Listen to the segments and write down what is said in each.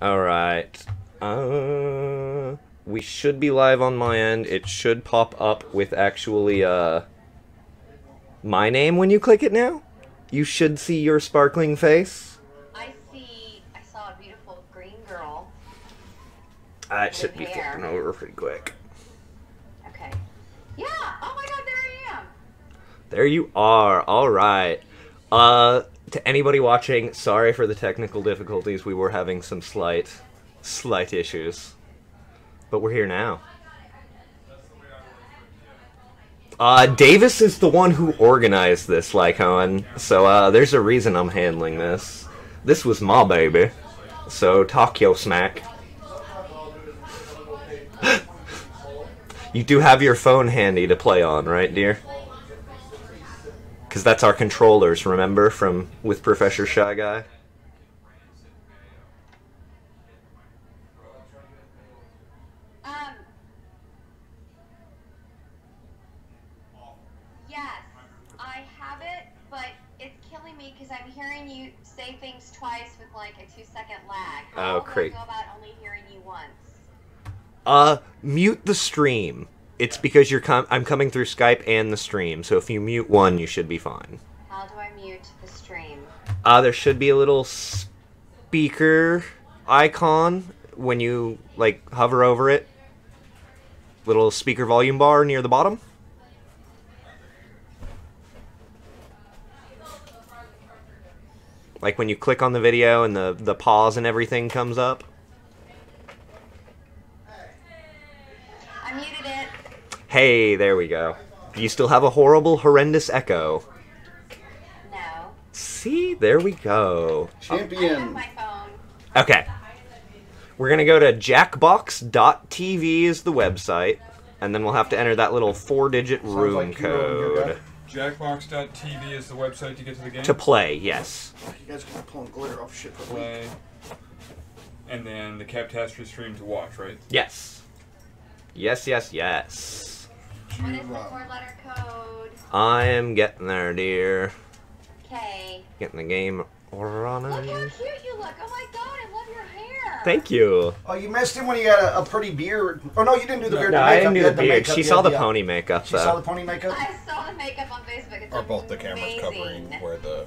All right. Uh, we should be live on my end. It should pop up with actually uh my name when you click it now. You should see your sparkling face. I see. I saw a beautiful green girl. Uh, it should be hair. flipping over pretty quick. Okay. Yeah. Oh my God, there I am. There you are. All right. Uh, to anybody watching, sorry for the technical difficulties. We were having some slight, slight issues, but we're here now. Uh, Davis is the one who organized this, Lycon. So, uh, there's a reason I'm handling this. This was my baby. So, talk yo smack. you do have your phone handy to play on, right, dear? Because that's our controllers, remember, from with Professor Shy Guy? Um. Yes, I have it, but it's killing me because I'm hearing you say things twice with like a two second lag. How Oh, great. go about only hearing you once? Uh, mute the stream. It's because you're com- I'm coming through Skype and the stream, so if you mute one, you should be fine. How do I mute the stream? Uh, there should be a little speaker icon when you, like, hover over it. Little speaker volume bar near the bottom. Like when you click on the video and the, the pause and everything comes up. Hey, there we go. Do you still have a horrible, horrendous echo? No. See, there we go. I have Champion. my phone. Okay. We're going to go to jackbox.tv is the website, and then we'll have to enter that little four digit Sounds room like Kiro and your code. Jackbox.tv is the website to get to the game. To play, yes. You guys are pulling glitter off shit for me. play. And then the Captastry stream to watch, right? Yes. Yes, yes, yes. What is the four letter code? I am getting there, dear. K. Getting the game running. Look how running. cute you look. Oh my god, I love your hair. Thank you. Oh, you missed him when he had a, a pretty beard. Oh no, you didn't do the No, beard. No, the I makeup. didn't do You the beard. makeup, She you saw had the uh, pony makeup, She saw the though. pony makeup. I saw the makeup on Facebook. It's Or both the cameras covering where the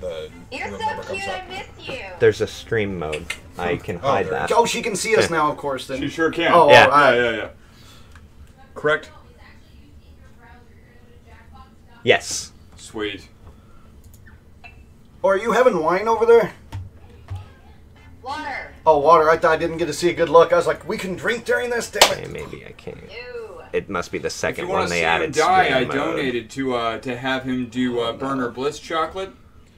the You're so cute. I miss you. There's a stream mode. I can Oh, hide there that. Oh, she can see us now, of course. Then. She sure can. Oh, Yeah. alright. yeah, yeah, yeah. Correct? Yes. Sweet. Oh, are you having wine over there? Water. Oh, water. I thought I didn't get to see a good look. I was like, we can drink during this. Damn Okay, it. maybe I can. Ew. It must be the If second you want one to they see added. him die, I mode. donated to uh, to have him do uh, Burner Bliss chocolate.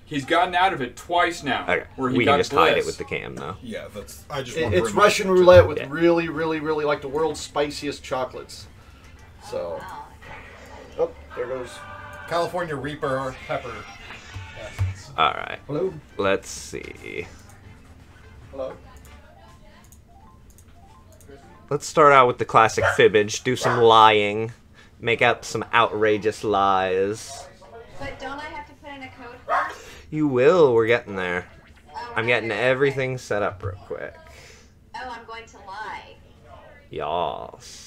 He's gotten out of it twice now. Okay, Where he we got can just Bliss. hide it with the cam, though. Yeah, that's. I just It- it's Russian you. roulette with Yeah. really, really, really like the world's spiciest chocolates. So, Oh. oh, there goes. Carolina Reaper pepper. essence. All right. Hello. Let's see. Hello. Let's start out with the classic fibbage. Do some lying. Make up some outrageous lies. But don't I have to put in a code first? You will. We're getting there. Oh, I'm getting everything set up real quick. Oh, I'm going to lie. Yas.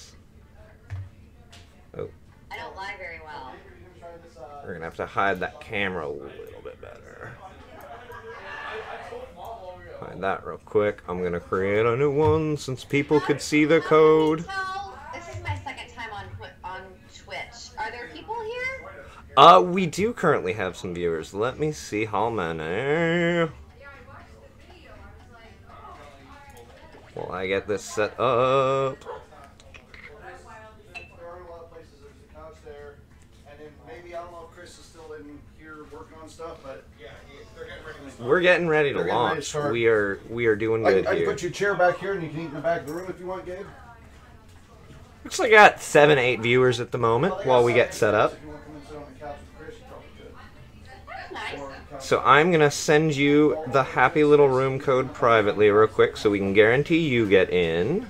We're gonna have to hide that camera a little bit better. Hide that real quick. I'm gonna create a new one since people could see the code. This is my second time on on Twitch. Are there people here? Uh, we do currently have some viewers. Let me see how many. While I get this set up. There are a lot of places. There's a couch there, and then maybe I don't know if Chris is still in here working on stuff, but yeah, they're getting ready. To We're getting ready to They're getting ready to launch. We are we are doing I, good I can here. put your chair back here, and you can eat in the back of the room if you want, Gabe. Looks like I got seven, eight viewers at the moment while we get set up. If you want to come and sit on the couch with Chris, you probably could. Nice. Or couch- So I'm gonna send you the happy little room code privately real quick so we can guarantee you get in.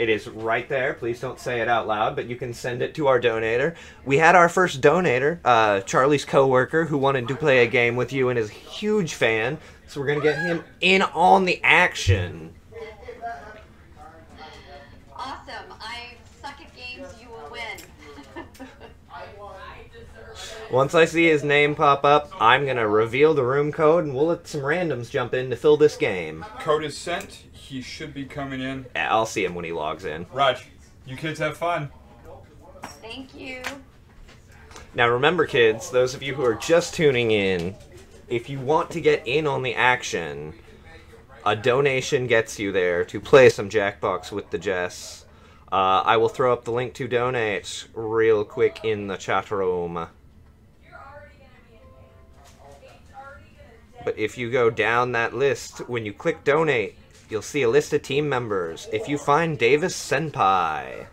it is right there. Please don't say it out loud, but you can send it to our donator. We had our first donator, uh, Charlie's coworker, who wanted to play a game with you and is a huge fan. So we're gonna get him in on the action. Awesome. I suck at games. You will win. Once I see his name pop up, I'm gonna reveal the room code, and we'll let some randoms jump in to fill this game. Code is sent. He should be coming in. I'll see him when he logs in. Raj, you kids have fun. Thank you. Now remember, kids, those of you who are just tuning in, if you want to get in on the action, a donation gets you there to play some Jackbox with the Jess. Uh, I will throw up the link to donate real quick in the chat room. But if you go down that list, when you click donate, you'll see a list of team members. If you find Davis Senpai,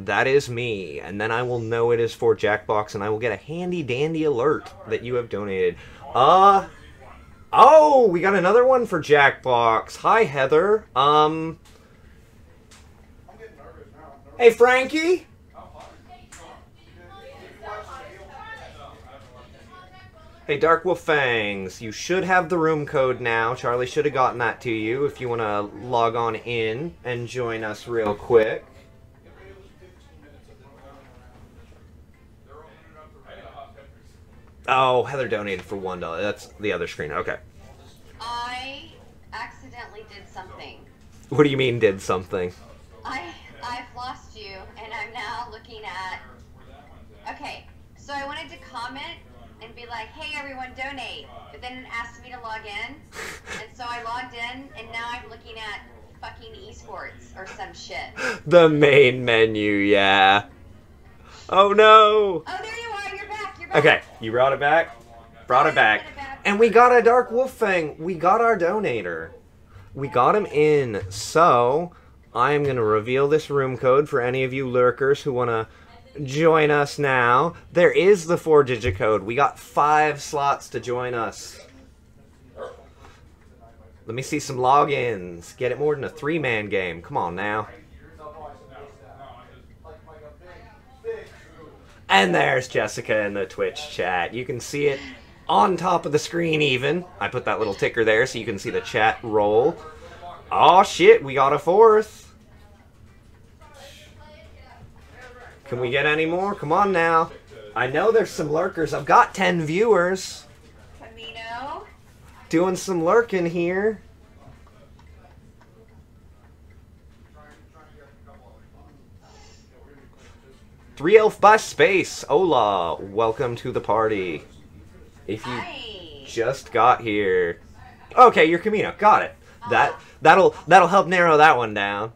that is me, and then I will know it is for Jackbox, and I will get a handy dandy alert that you have donated. Uh, oh, we got another one for Jackbox. Hi, Heather. Um, hey, Frankie. Hey, Dark Wolf Fangs, you should have the room code now. Charlie should have gotten that to you if you want to log on in and join us real quick. Oh, Heather donated for one dollar. That's the other screen. Okay. I accidentally did something. What do you mean did something? I I've lost you, and I'm now looking at. Okay, so I wanted to comment and be like, "Hey, everyone, donate," but then it asked me to log in, and so I logged in, and now I'm looking at fucking esports or some shit. The main menu, yeah. Oh no. Oh, there you are. You're back. You're back. Okay, you brought it back. Brought it back. And we got a Dark Wolf Fang. We got our donator. We got him in. So, I am going to reveal this room code for any of you lurkers who want to join us now. There is the four digit code. We got five slots to join us. Let me see some logins. Get it more than a three man game. Come on now. And there's Jessica in the Twitch chat. You can see it on top of the screen even. I put that little ticker there so you can see the chat roll. Oh shit, we got a fourth. Can we get any more? Come on now. I know there's some lurkers. I've got 10 viewers Camino. doing some lurking here. Three elf by space. Hola, welcome to the party. If you Hi. just got here, okay, you're Camino. Got it. That uh-huh. that'll that'll help narrow that one down.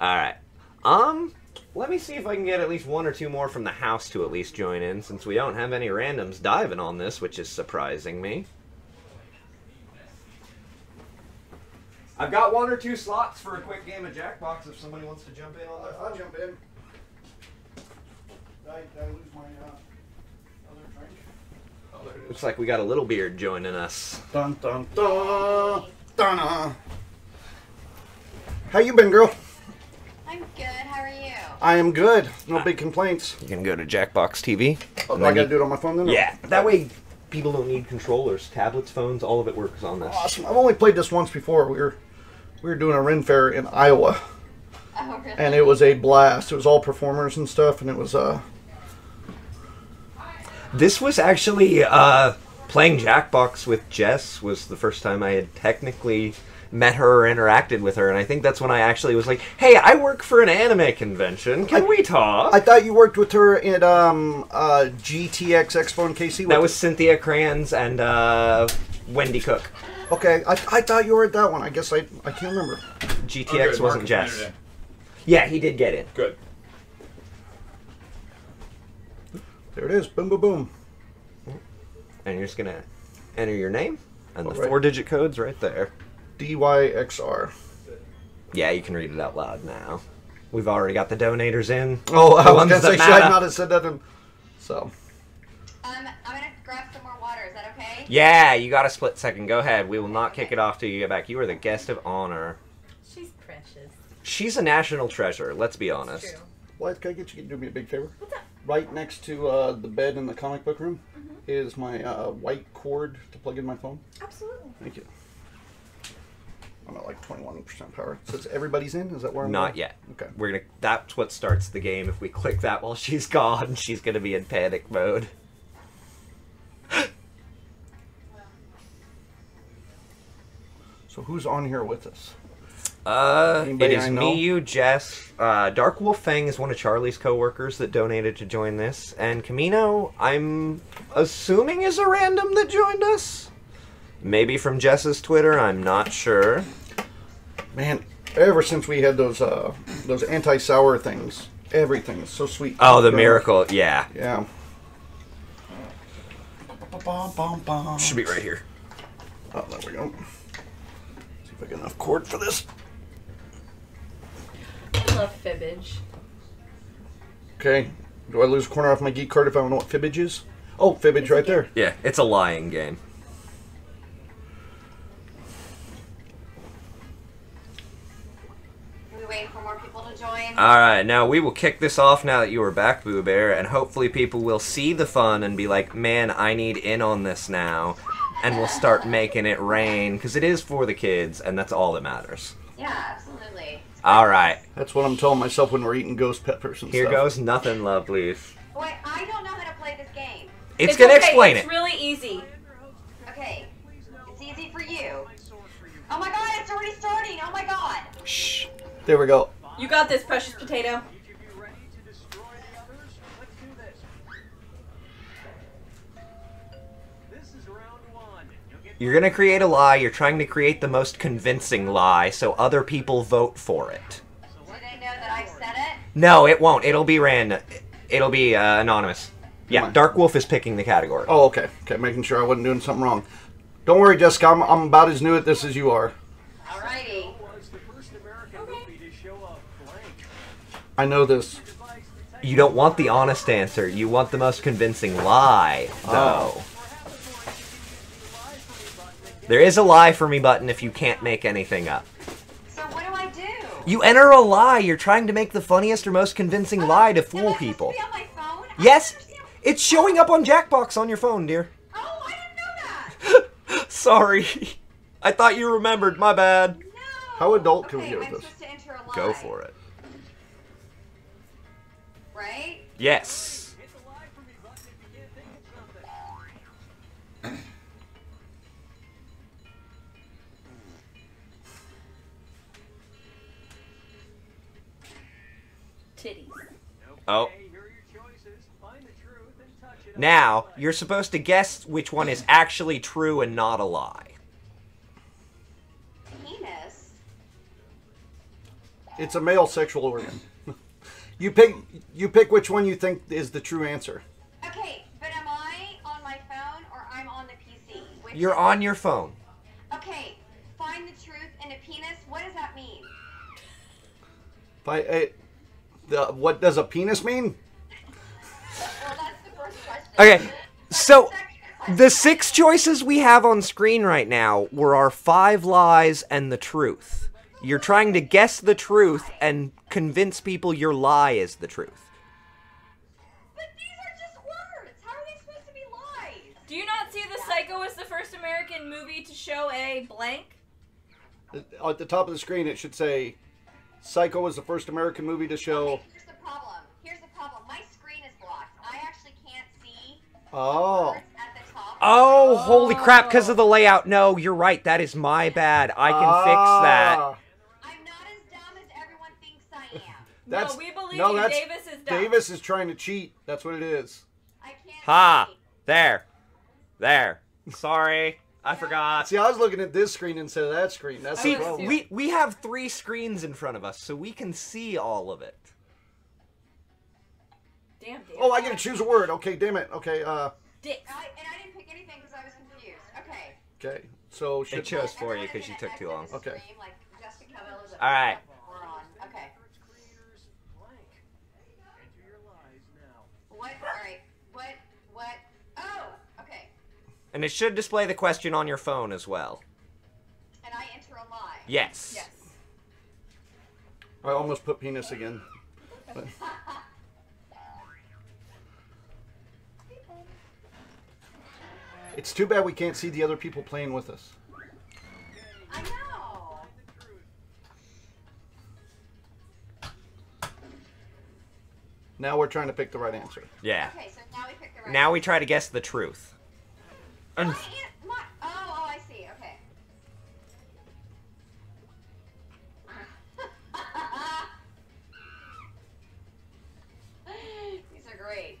All right. Um, let me see if I can get at least one or two more from the house to at least join in, since we don't have any randoms diving on this, which is surprising me. I've got one or two slots for a quick game of Jackbox if somebody wants to jump in on I'll, I'll jump in. Did I, did I lose my uh, other drink? Looks like we got a little beard joining us. Dun dun dun dun. How you been, girl? I'm good. How are you? I am good. No big complaints. You can go to Jackbox TV. Oh, and I then gotta do it on my phone then. or- Yeah, that way people don't need controllers, tablets, phones, all of it works on this. Awesome. I've only played this once before. We were we were doing a Ren Fair in Iowa, Oh, really? and it was a blast. It was all performers and stuff, and it was uh This was actually uh, playing Jackbox with Jess was the first time I had technically met her or interacted with her, and I think that's when I actually was like, "Hey, I work for an anime convention. Can we talk?" I thought you worked with her at um uh GTX Expo in KC. that was Cynthia Cranz and uh, Wendy Cook. okay. I, I thought you were at that one. I guess I I can't remember. GTX good. wasn't Jess. entered. Yeah, he did get it. Good. There it is. Boom boom boom. And you're just gonna enter your name and the Alright. four-digit code's right there. DYXR. Yeah, you can read it out loud now. We've already got the donators in. Oh, I The was gonna that say, should I not have said that? In, so, Um, I'm gonna grab some more water. Is that okay? Yeah, you got a split second. Go ahead. We will not kick it off till you get back. You are the guest of honor. She's precious. She's a national treasure. Let's be honest. True. Wyatt, can I get you to do me a big favor? What's up? Right next to uh, the bed in the comic book room is my uh, white cord to plug in my phone. Absolutely. Thank you. I'm at like 21% power. So it's everybody's in? Is that where I'm Not going? yet. Okay. We're gonna. That's what starts the game. If we click that while she's gone, she's gonna be in panic mode. So who's on here with us? Uh, Anybody it is me, you, Jess. Uh, Dark Wolf Fang is one of Charlie's coworkers that donated to join this, and Camino, I'm assuming is a random that joined us. Maybe from Jess's Twitter. I'm not sure. Man, ever since we had those uh, those anti-sour things, everything is so sweet. Oh, the miracle. Yeah, Yeah. Should be right here. Oh, there we go. See if I get enough cord for this. I love fibbage. Okay. Do I lose a corner off my geek card if I don't know what fibbage is? Oh, fibbage right there. Yeah, it's a lying game. Are we waiting for more people to join? All right, now we will kick this off now that you are back, Boo Bear, and hopefully people will see the fun and be like, "Man, I need in on this now," and we'll start making it rain because it is for the kids, and that's all that matters. yeah, absolutely. All right, That's what I'm telling myself when we're eating ghost peppers and stuff. here stuff. goes nothing, lovelies. Wait, I don't know how to play this game. It's, gonna okay, explain it's it. really easy. Okay, it's easy for you. Oh my god, it's already starting. Oh my god. Shh. There we go. You got this, precious potato. You're gonna create a lie. You're trying to create the most convincing lie, so other people vote for it. Do they know that I said it? No, it won't. It'll be random. It'll be uh, anonymous. Yeah, Dark Wolf is picking the category. Oh, okay. Okay, making sure I wasn't doing something wrong. Don't worry, Jessica. I'm, I'm about as new at this as you are. Alrighty. I know this. You don't want the honest answer. You want the most convincing lie, though. Oh. There is a lie for me button if you can't make anything up. So what do I do? You enter a lie. You're trying to make the funniest or most convincing oh, lie to Am I fool supposed to people. be on my phone? I Yes, don't understand. it's showing up on Jackbox on your phone, dear. Oh, I didn't know that. Sorry. I thought you remembered. My bad. No. How adult can we okay, get with this? to enter a lie. Go for it. Right? Yes. Titties. Oh. Now, you're supposed to guess which one is actually true and not a lie. Penis. It's a male sexual organ. You pick. You pick which one you think is the true answer. Okay, but am I on my phone or I'm on the PC? Which You're on your phone. Okay, find the truth in a penis. What does that mean? If I, eh, the, what does a penis mean? Well, that's the first question. Okay, so the six choices we have on screen right now were our five lies and the truth. You're trying to guess the truth and convince people your lie is the truth. But these are just words. How are they supposed to be lies? Do you not see the Psycho was the first American movie to show a blank? Uh, at the top of the screen, it should say, "Psycho was the first American movie to show." Okay, here's the problem. Here's the problem. My screen is blocked. I actually can't see Oh, words at the top. Oh, holy crap, because of the layout. No, you're right. That is my bad. I can fix that. Ah, I'm not as dumb as everyone thinks I am. That's, no, we believe no, that's- Davis is dumb. Davis is trying to cheat. That's what it is. I can't Ha! see. There. There. Sorry. I forgot. See, I was looking at this screen instead of that screen. That's See, the problem. we, we have three screens in front of us, so we can see all of it. Damn, Davis. Oh, I get to choose a word. Okay, damn it. Okay, uh, Dick. I, and I didn't pick anything because I was confused. Okay. okay. So should It chose for you because you took too long. Okay. Like Jessica Will is All right. We're on. Okay. And it should display the question on your phone as well. And I enter a lie. Yes. Yes. I almost put penis again. But- It's too bad we can't see the other people playing with us. I know. Now we're trying to pick the right answer. Yeah. Okay, so now we pick the right. Now we try to guess the truth. My, And an- my, oh, oh, I see. Okay. These are great.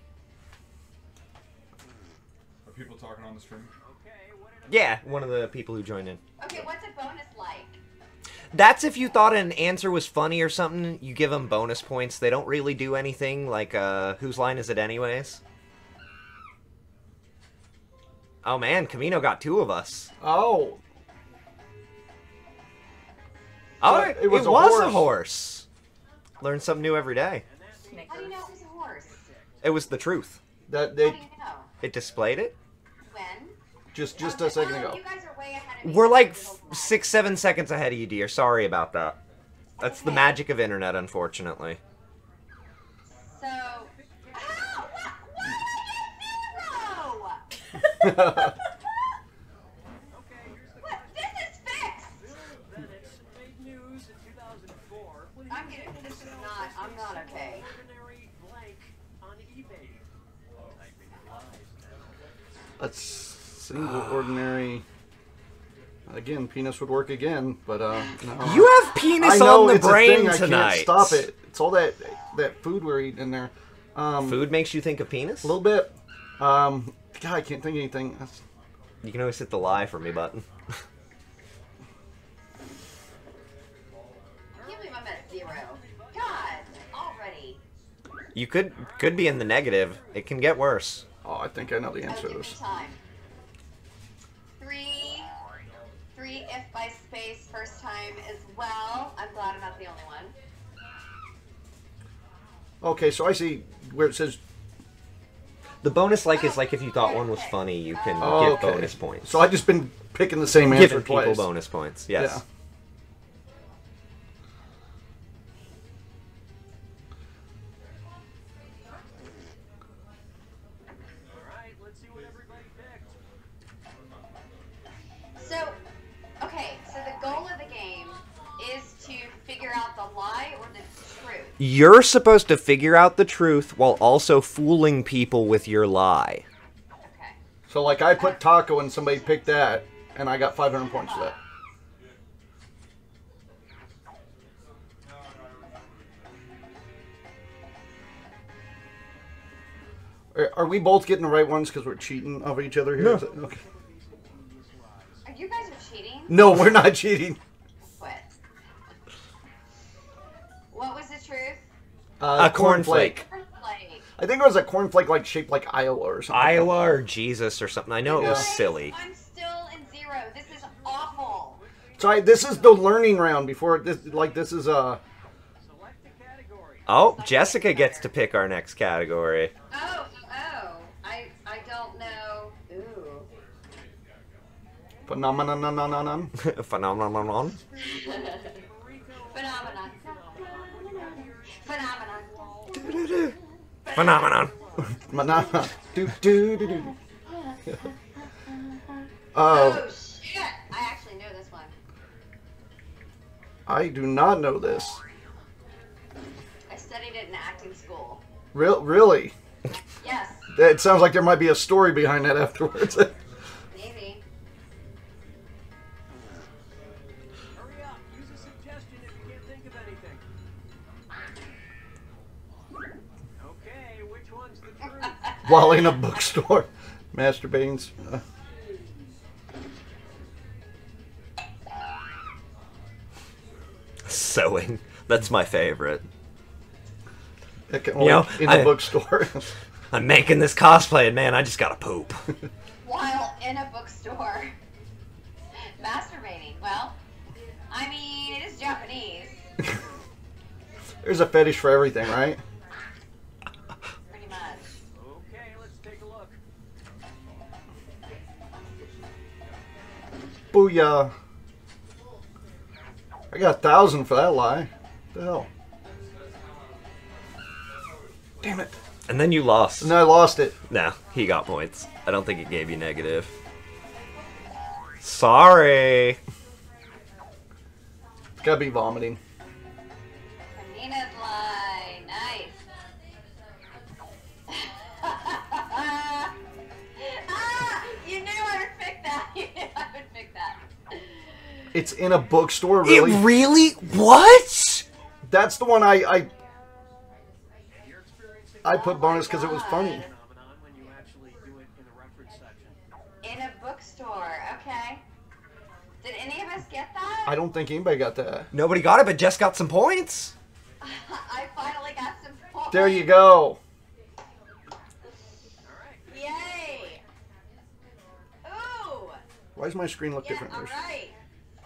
Are people talking on the stream? yeah, one of the people who joined in. Okay, what's a bonus like? That's if you thought an answer was funny or something, you give them bonus points. They don't really do anything like uh whose line is it anyways? Oh man, Camino got two of us. Oh, Oh, But it, it was it a was horse. a horse. Learn something new every day. How do you know it was a horse? It was the truth. that How they do you know? It displayed it. When? just just Okay, a second oh, ago. You guys are way ahead of me. We're like This f- whole time. six, seven seconds ahead of you, dear. Sorry about that. That's the magic of internet, unfortunately. So. Ow! What? Why did I zero? What? This is fixed. I'm getting. This is not. I'm not okay. Let's single ordinary. Again, penis would work again, but uh, no. You have penis I know on the it's a brain thing. tonight. I can't stop it. It's all that that food we're eating in there. Um, Food makes you think of penis? a little bit. Um, God, I can't think of anything. That's, You can always hit the lie for me button. I can't believe zero. God, already. You could could be in the negative. It can get worse. oh, I think I know the answer to give me this. time. Three. Three if by space first time as well. I'm glad I'm not the only one. Okay, so I see where it says. The bonus like is like if you thought one was funny, you can Oh, give okay. bonus points. So I've just been picking the same answer giving people bonus points. Yes. Yeah. You're supposed to figure out the truth while also fooling people with your lie. Okay. So like I put taco and somebody picked that, and I got 500 points for that. Are, are we both getting the right ones because we're cheating of each other here? No. Okay. Are you guys are cheating? No, we're not cheating. Uh, A cornflake. Like, I think it was a cornflake like shaped like Iowa or something. Iowa or Jesus or something. I know it was silly. I'm still in zero. This is awful. So I, this is the learning round before this. Like this is uh. Oh, Jessica gets to pick our next category. Oh, oh. I I don't know. Ooh. Phenomenon. Phenomenon. Phenomenon. Phenomenon. Phenomenon. Manana. Do do do do. Oh, Oh shit! I actually know this one. I do not know this. I studied it in acting school. Real, really? Yes, It sounds like there might be a story behind that afterwards. While in a bookstore, masturbating. Uh, Sewing. That's my favorite. it can- You know, in I- a bookstore. I'm making this cosplay, and man, I just gotta poop. While in a bookstore. Masturbating. Well, I mean, it is Japanese. There's a fetish for everything, right? Booyah. I got a thousand for that lie. The hell? Damn it. And then you lost. And I lost it. No, he got points. I don't think it gave you negative. Sorry. It's gotta be vomiting. It's in a bookstore, really. It really? What? That's the one I I, I put bonus because it was funny. phenomenon when you actually do it in the reference section. In a bookstore. Okay. Did any of us get that? I don't think anybody got that. Nobody got it, but Jess got some points. I finally got some points. There you go. Yay! Ooh! Why does my screen look Yeah, different? Alright.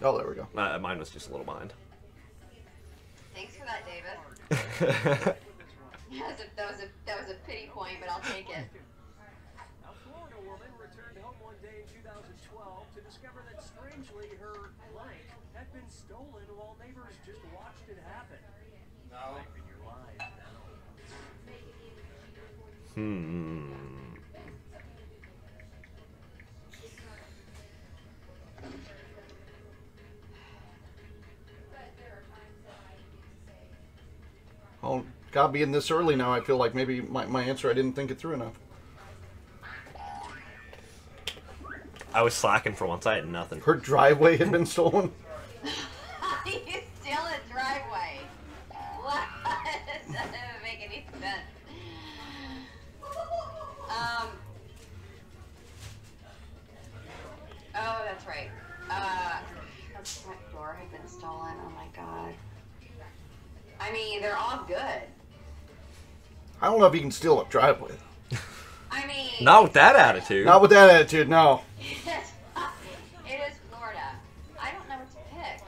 Oh, there we go. Uh, mine was just a little behind. Thanks for that, David. That was, a, that, was a, that was a pity point, but I'll take it. A Oh, God, being this early now, I feel like maybe my, my answer, I didn't think it through enough. I was slacking for once. I had nothing. Her driveway had been stolen. you steal a driveway. What? That doesn't make any sense. Um. Oh, that's right. Uh, her front door had been stolen. My god. I mean, they're all good. I don't know if you can steal a driveway. I mean, Not with that attitude. Not with that attitude, no. it is Florida. I don't know what to pick.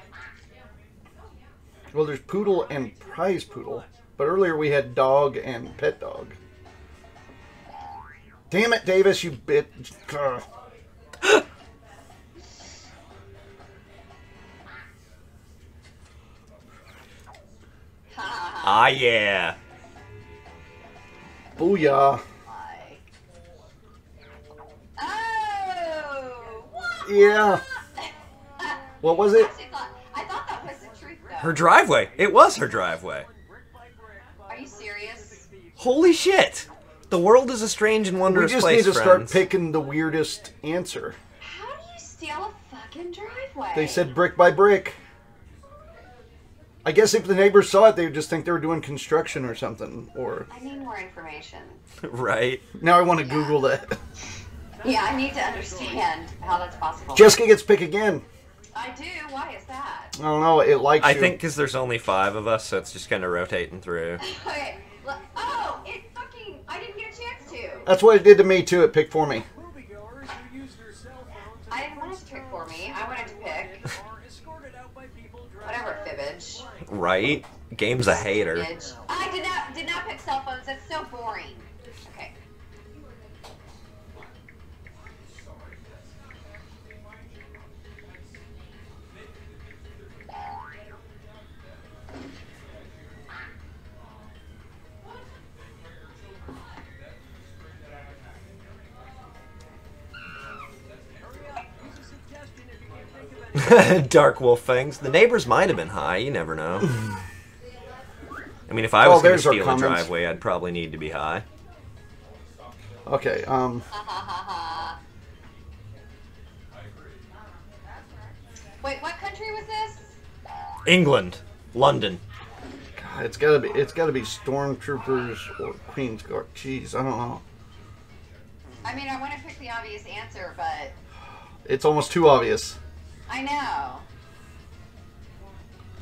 Well, there's poodle and prize poodle, but earlier we had dog and pet dog. Damn it, Davis, you bit. Uh, Ah, yeah. Booyah. Oh! What? Yeah. What was it? Actually thought, I thought that was the truth, though. Her driveway. It was her driveway. Are you serious? Holy shit. The world is a strange and We wondrous just place, need to start picking the weirdest answer. How do you steal a fucking driveway? They said brick by brick. I guess if the neighbors saw it, they would just think they were doing construction or something. Or I need more information. right? now I want to Google that. Yeah, I need to understand how that's possible. Jessica gets pick again. I do. Why is that? I don't know. It likes I you. think because there's only five of us, so it's just kind of rotating through. Okay. look- Oh, it fucking. I didn't get a chance to. that's what it did to me too. It picked for me. Right? Game's a hater. I did not did not pick cell phones. That's so boring. Dark wolf fangs. The neighbors might have been high. You never know. I mean, if I Well, was going to steal a driveway, I'd probably need to be high. Okay. Um. Wait, what country was this? England, London. God, it's gotta be. It's gotta be stormtroopers or Queen's Guard. Jeez, I don't know. I mean, I want to pick the obvious answer, but It's almost too obvious. I know.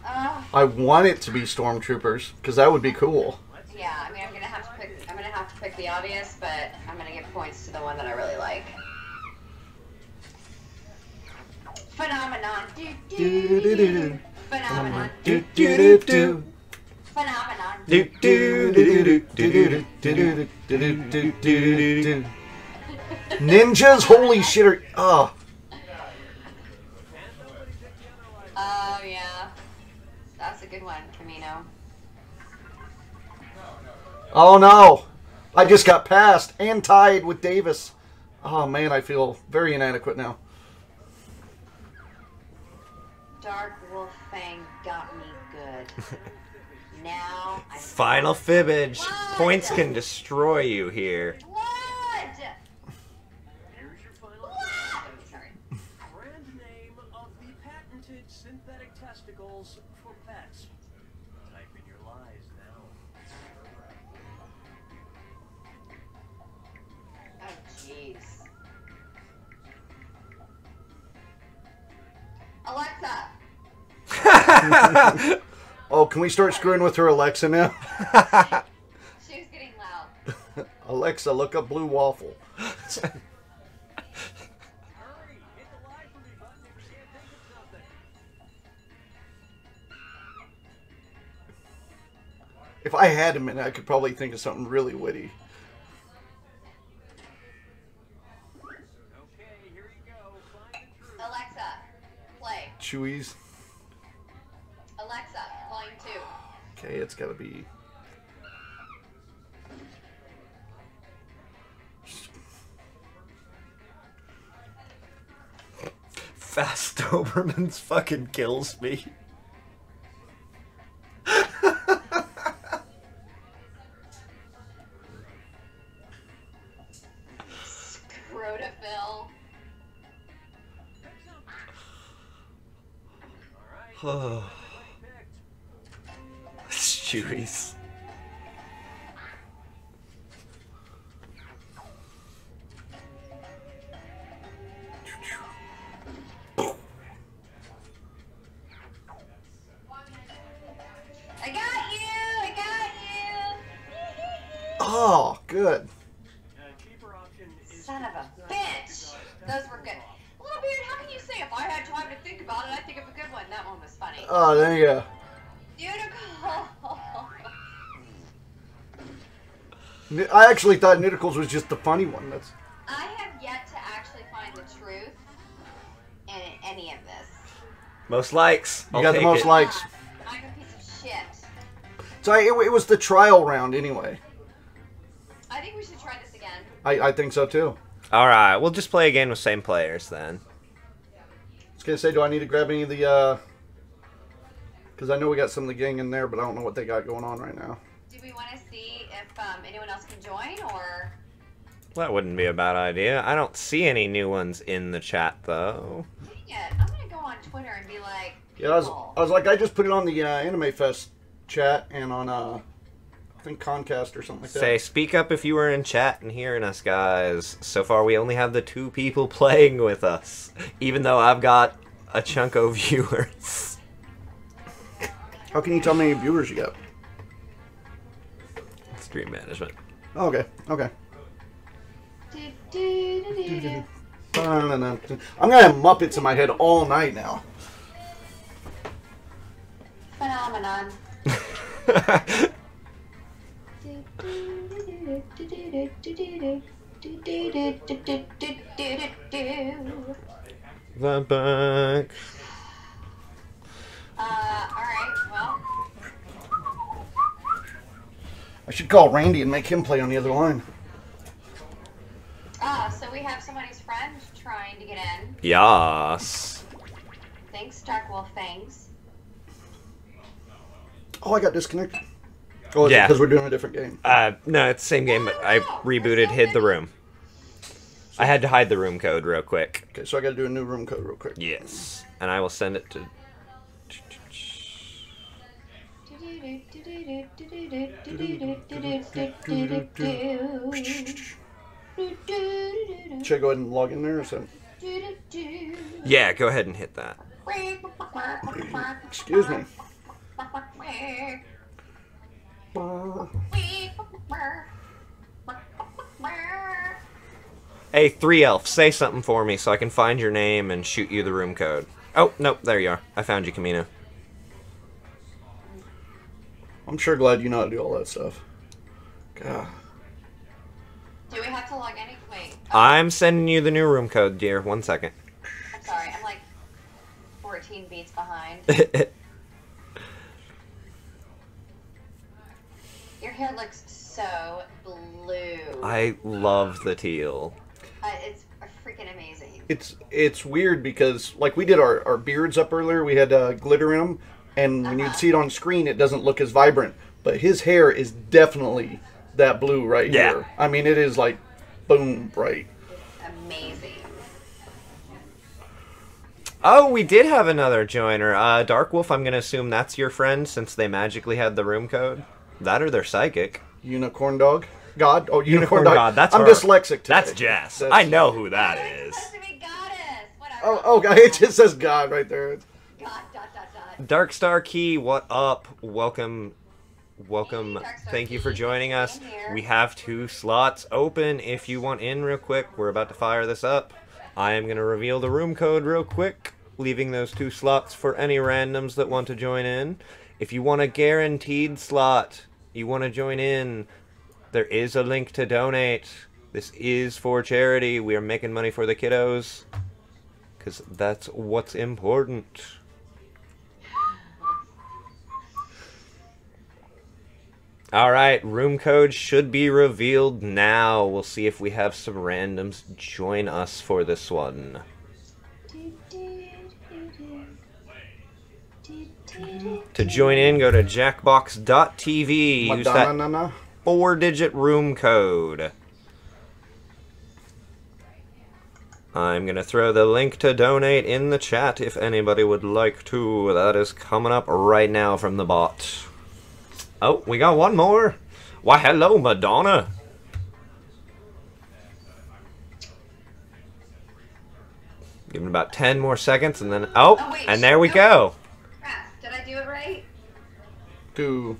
Uh, I want it to be stormtroopers because that would be cool. yeah. I mean, I'm gonna have to pick. I'm gonna have to pick the obvious, but I'm gonna give points to the one that I really like. Phenomenon. Do, do, do, do, do. Phenomenon. Do do do do. Phenomenon. Do, do, do, do, do, do, do. Ninjas, holy shit! Are, oh, Oh, yeah. That's a good one, Camino. Oh, no. I just got passed and tied with Davis. Oh, man, I feel very inadequate now. Dark Wolf Fang got me good. now I... Final fibbage. What? Points can destroy you here. Oh, can we start screwing with her Alexa now? she was getting loud. Alexa, look up blue waffle. Hurry, hit the lie for me button if you can't think of something. If I had a minute, I could probably think of something really witty. Okay, here you go. Find the truth. Alexa, play. Chewies. Okay, it's gotta be. Fast Dobermans fucking kills me. Oh. Chewies. I got you! I got you! Oh, good. Actually thought Nidicles was just the funny one. That's I have yet to actually find the truth in any of this. Most likes. you I'll got the most it. likes. I'm a piece of shit. So it, it was the trial round anyway. I think we should try this again. I, I think so too. All right, we'll just play again with same players then. I was gonna say, do I need to grab any of the? uh Because I know we got some of the gang in there, but I don't know what they got going on right now. Do we want to see if um, anyone else can join, or That wouldn't be a bad idea. I don't see any new ones in the chat though. dang it, I'm gonna go on Twitter and be like, Yeah, I was, I was like, I just put it on the uh, Anime Fest chat and on uh, I think Concast or something like that. Say, speak up if you were in chat and hearing us, guys. So far, we only have the two people playing with us, even though I've got a chunk of viewers. How can you tell how many viewers you got? Stream management. Oh, okay, okay. I'm gonna have Muppets in my head all night now. phenomenon. the back. Uh, alright, well, I should call Randy and make him play on the other line. ah, so we have somebody's friend trying to get in. Yas. Thanks, Dark Wolf Fangs. Oh, I got disconnected. Oh, Yeah. because we're doing a different game. Uh, no, it's the same game, but I rebooted, hid the room. I had to hide the room code real quick. Okay, so I got to do a new room code real quick. Yes. And I will send it to. Should I go ahead and log in there or something? Yeah, go ahead and hit that. Excuse me. Hey, three elf, say something for me so I can find your name and shoot you the room code. Oh, nope, there you are. I found you, Camino. I'm sure glad you know how to do all that stuff. God. Do we have to log in? Wait. Oh, I'm sending you the new room code, dear. One second. I'm sorry. I'm like 14 beats behind. Your hair looks so blue. I love the teal. Uh, it's freaking amazing. It's it's weird because like we did our, our beards up earlier, we had uh, glitter in them, and when you Uh-huh. see it on screen, it doesn't look as vibrant. But his hair is definitely that blue right Yeah. here. I mean, it is like boom bright. Amazing. Oh, we did have another joiner. Uh, Dark Wolf, I'm gonna assume that's your friend since they magically had the room code. That or they're psychic. Unicorn dog, God, oh unicorn, Unicorn dog. God, that's I'm her. dyslexic. Today. That's Jess. That's- I know who that is. It's is. supposed to be goddess. Oh, oh, God, it just says God right there. God. Dark Star Key, what up? Welcome, welcome. Hey, Thank you for joining us. for being here. We have two slots open. If you want in real quick, we're about to fire this up. I am gonna reveal the room code real quick, leaving those two slots for any randoms that want to join in. If you want a guaranteed slot, you want to join in, there is a link to donate. This is for charity. We are making money for the kiddos. Because that's what's important. All right, room code should be revealed now. We'll see if we have some randoms join us for this one. To join in, go to jackbox.tv. Use that Madonna, na, na. four digit room code. I'm going to throw the link to donate in the chat if anybody would like to. That is coming up right now from the bot. Oh, we got one more. Why, hello, Madonna. Give it about 10 more seconds and then. Oh, Oh, wait, and there we no. go. Crap. Did I do it right? To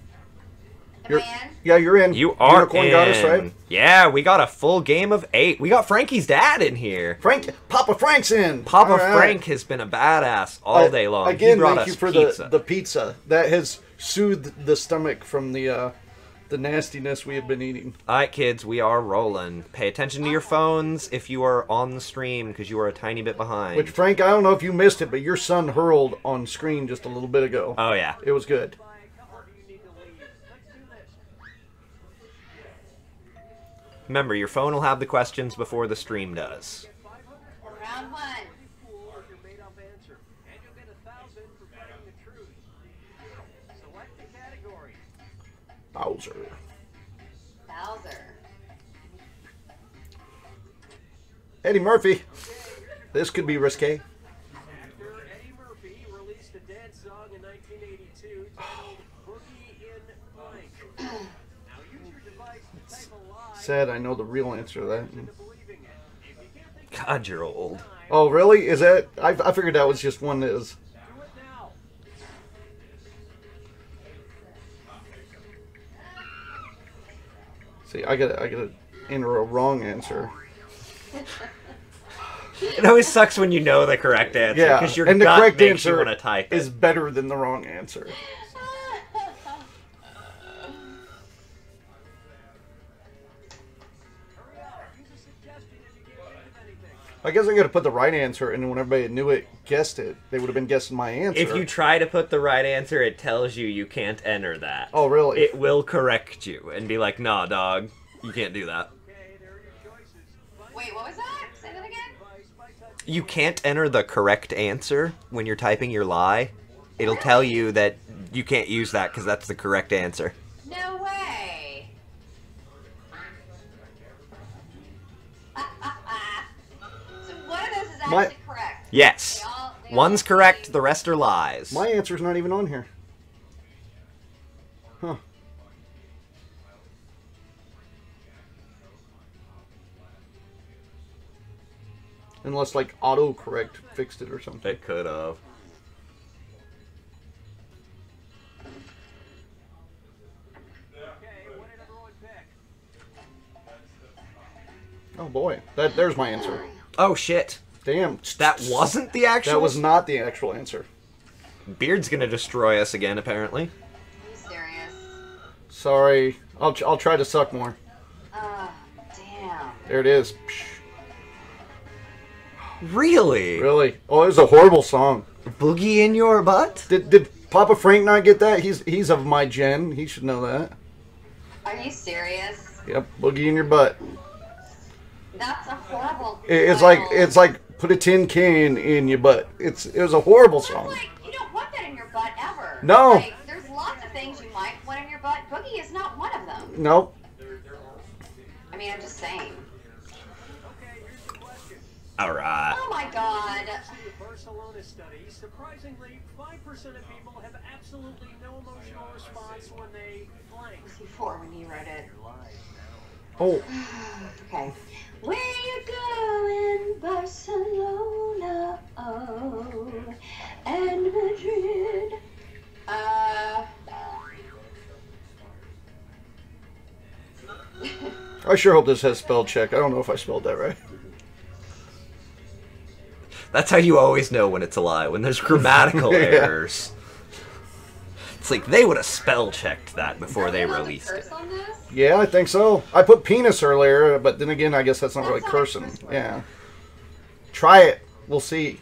Am You're- I in? yeah, you're in. You are Unicorn in. goddess, right? Yeah, we got a full game of eight. We got Frankie's dad in here. Frank, Papa Frank's in. Papa All right. Frank has been a badass all I- day long. he Again, brought thank us you for pizza. the the pizza that has soothed the stomach from the uh, the nastiness we have been eating. All right, kids, we are rolling. Pay attention to your phones if you are on the stream because you are a tiny bit behind. Which Frank, I don't know if you missed it, but your son hurled on screen just a little bit ago. oh yeah. It was good. By a couple do you need to leave? Let's do this. Remember, your phone will have the questions before the stream does. Round one. Bowser. Bowser. Eddie Murphy. This could be risque. Actor Eddie Murphy released a dance song in 1982 titled Boogie in Blank. Now use your device to type a lie Sad, I know the real answer to that. into believing it. If you can't think of God, you're old. Oh, really? Is that? I, I figured that was just one that is. See, I got I got to enter a wrong answer. It always sucks when you know the correct answer Yeah, because your and the gut correct makes you answer want to type it. is better than the wrong answer. I guess I got to put the right answer, and then when everybody knew it, guessed it, they would have been guessing my answer. If you try to put the right answer, it tells you you can't enter that. oh, really? It will correct you and be like, nah, dog, you can't do that. Okay, there are your choices. Find Wait, what was that? Say that again? device by touching You can't enter the correct answer when you're typing your lie. It'll tell you that you can't use that because that's the correct answer. No way. My- correct. Yes. They all- they One's all correct, the rest are lies. my answer's not even on here. Huh. Unless like autocorrect fixed it or something. It could have. Okay, what did everyone pick? Oh boy, that there's my answer. Oh shit. Damn, That wasn't the actual. that was not the actual answer. Beard's gonna destroy us again, apparently. Are You serious? Sorry, I'll ch- I'll try to suck more. Oh, damn. There it is. Really? Really? Oh, it was a horrible song. Boogie in your butt? Did did Papa Frank not get that? He's he's of my gen. He should know that. Are you serious? Yep, boogie in your butt. That's a horrible. It- It's like it's like put a tin can in your butt. It's it was a horrible song. like you don't want that in your butt ever. No. Like, there's lots of things you might want in your butt. Boogie is not one of them. Nope. I mean, I'm just saying. Okay, here's the question. All right. Oh my god. In the Barcelona study, surprisingly, 5% of people have absolutely no emotional response when they blank. Before when you wrote it. Oh, Okay. Where you going, Barcelona? Oh, and Madrid. Uh. I sure hope this has spell check. I don't know if I spelled that right. That's how you always know when it's a lie, when there's grammatical Yeah. errors. It's like they would have spell checked that before they we allowed to released it. curse on this? Yeah, I think so. I put penis earlier, but then again, I guess that's not That's really not cursing. curse. Yeah. Try it. We'll see.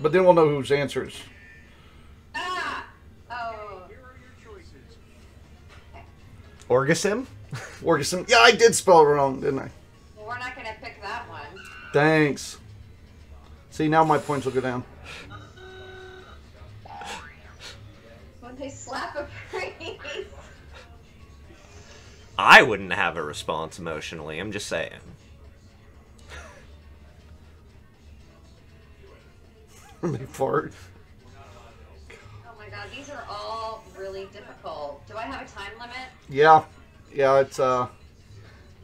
But then we'll know whose answers. Ah! Oh. Here are your choices. Orgasm? Orgasm. Yeah, I did spell it wrong, didn't I? Well, we're not gonna pick that one. Thanks. See, now my points will go down. They slap a priest. I wouldn't have a response emotionally. I'm just saying. they fart. Oh my god, these are all really difficult. Do I have a time limit? Yeah. Yeah, it's, uh.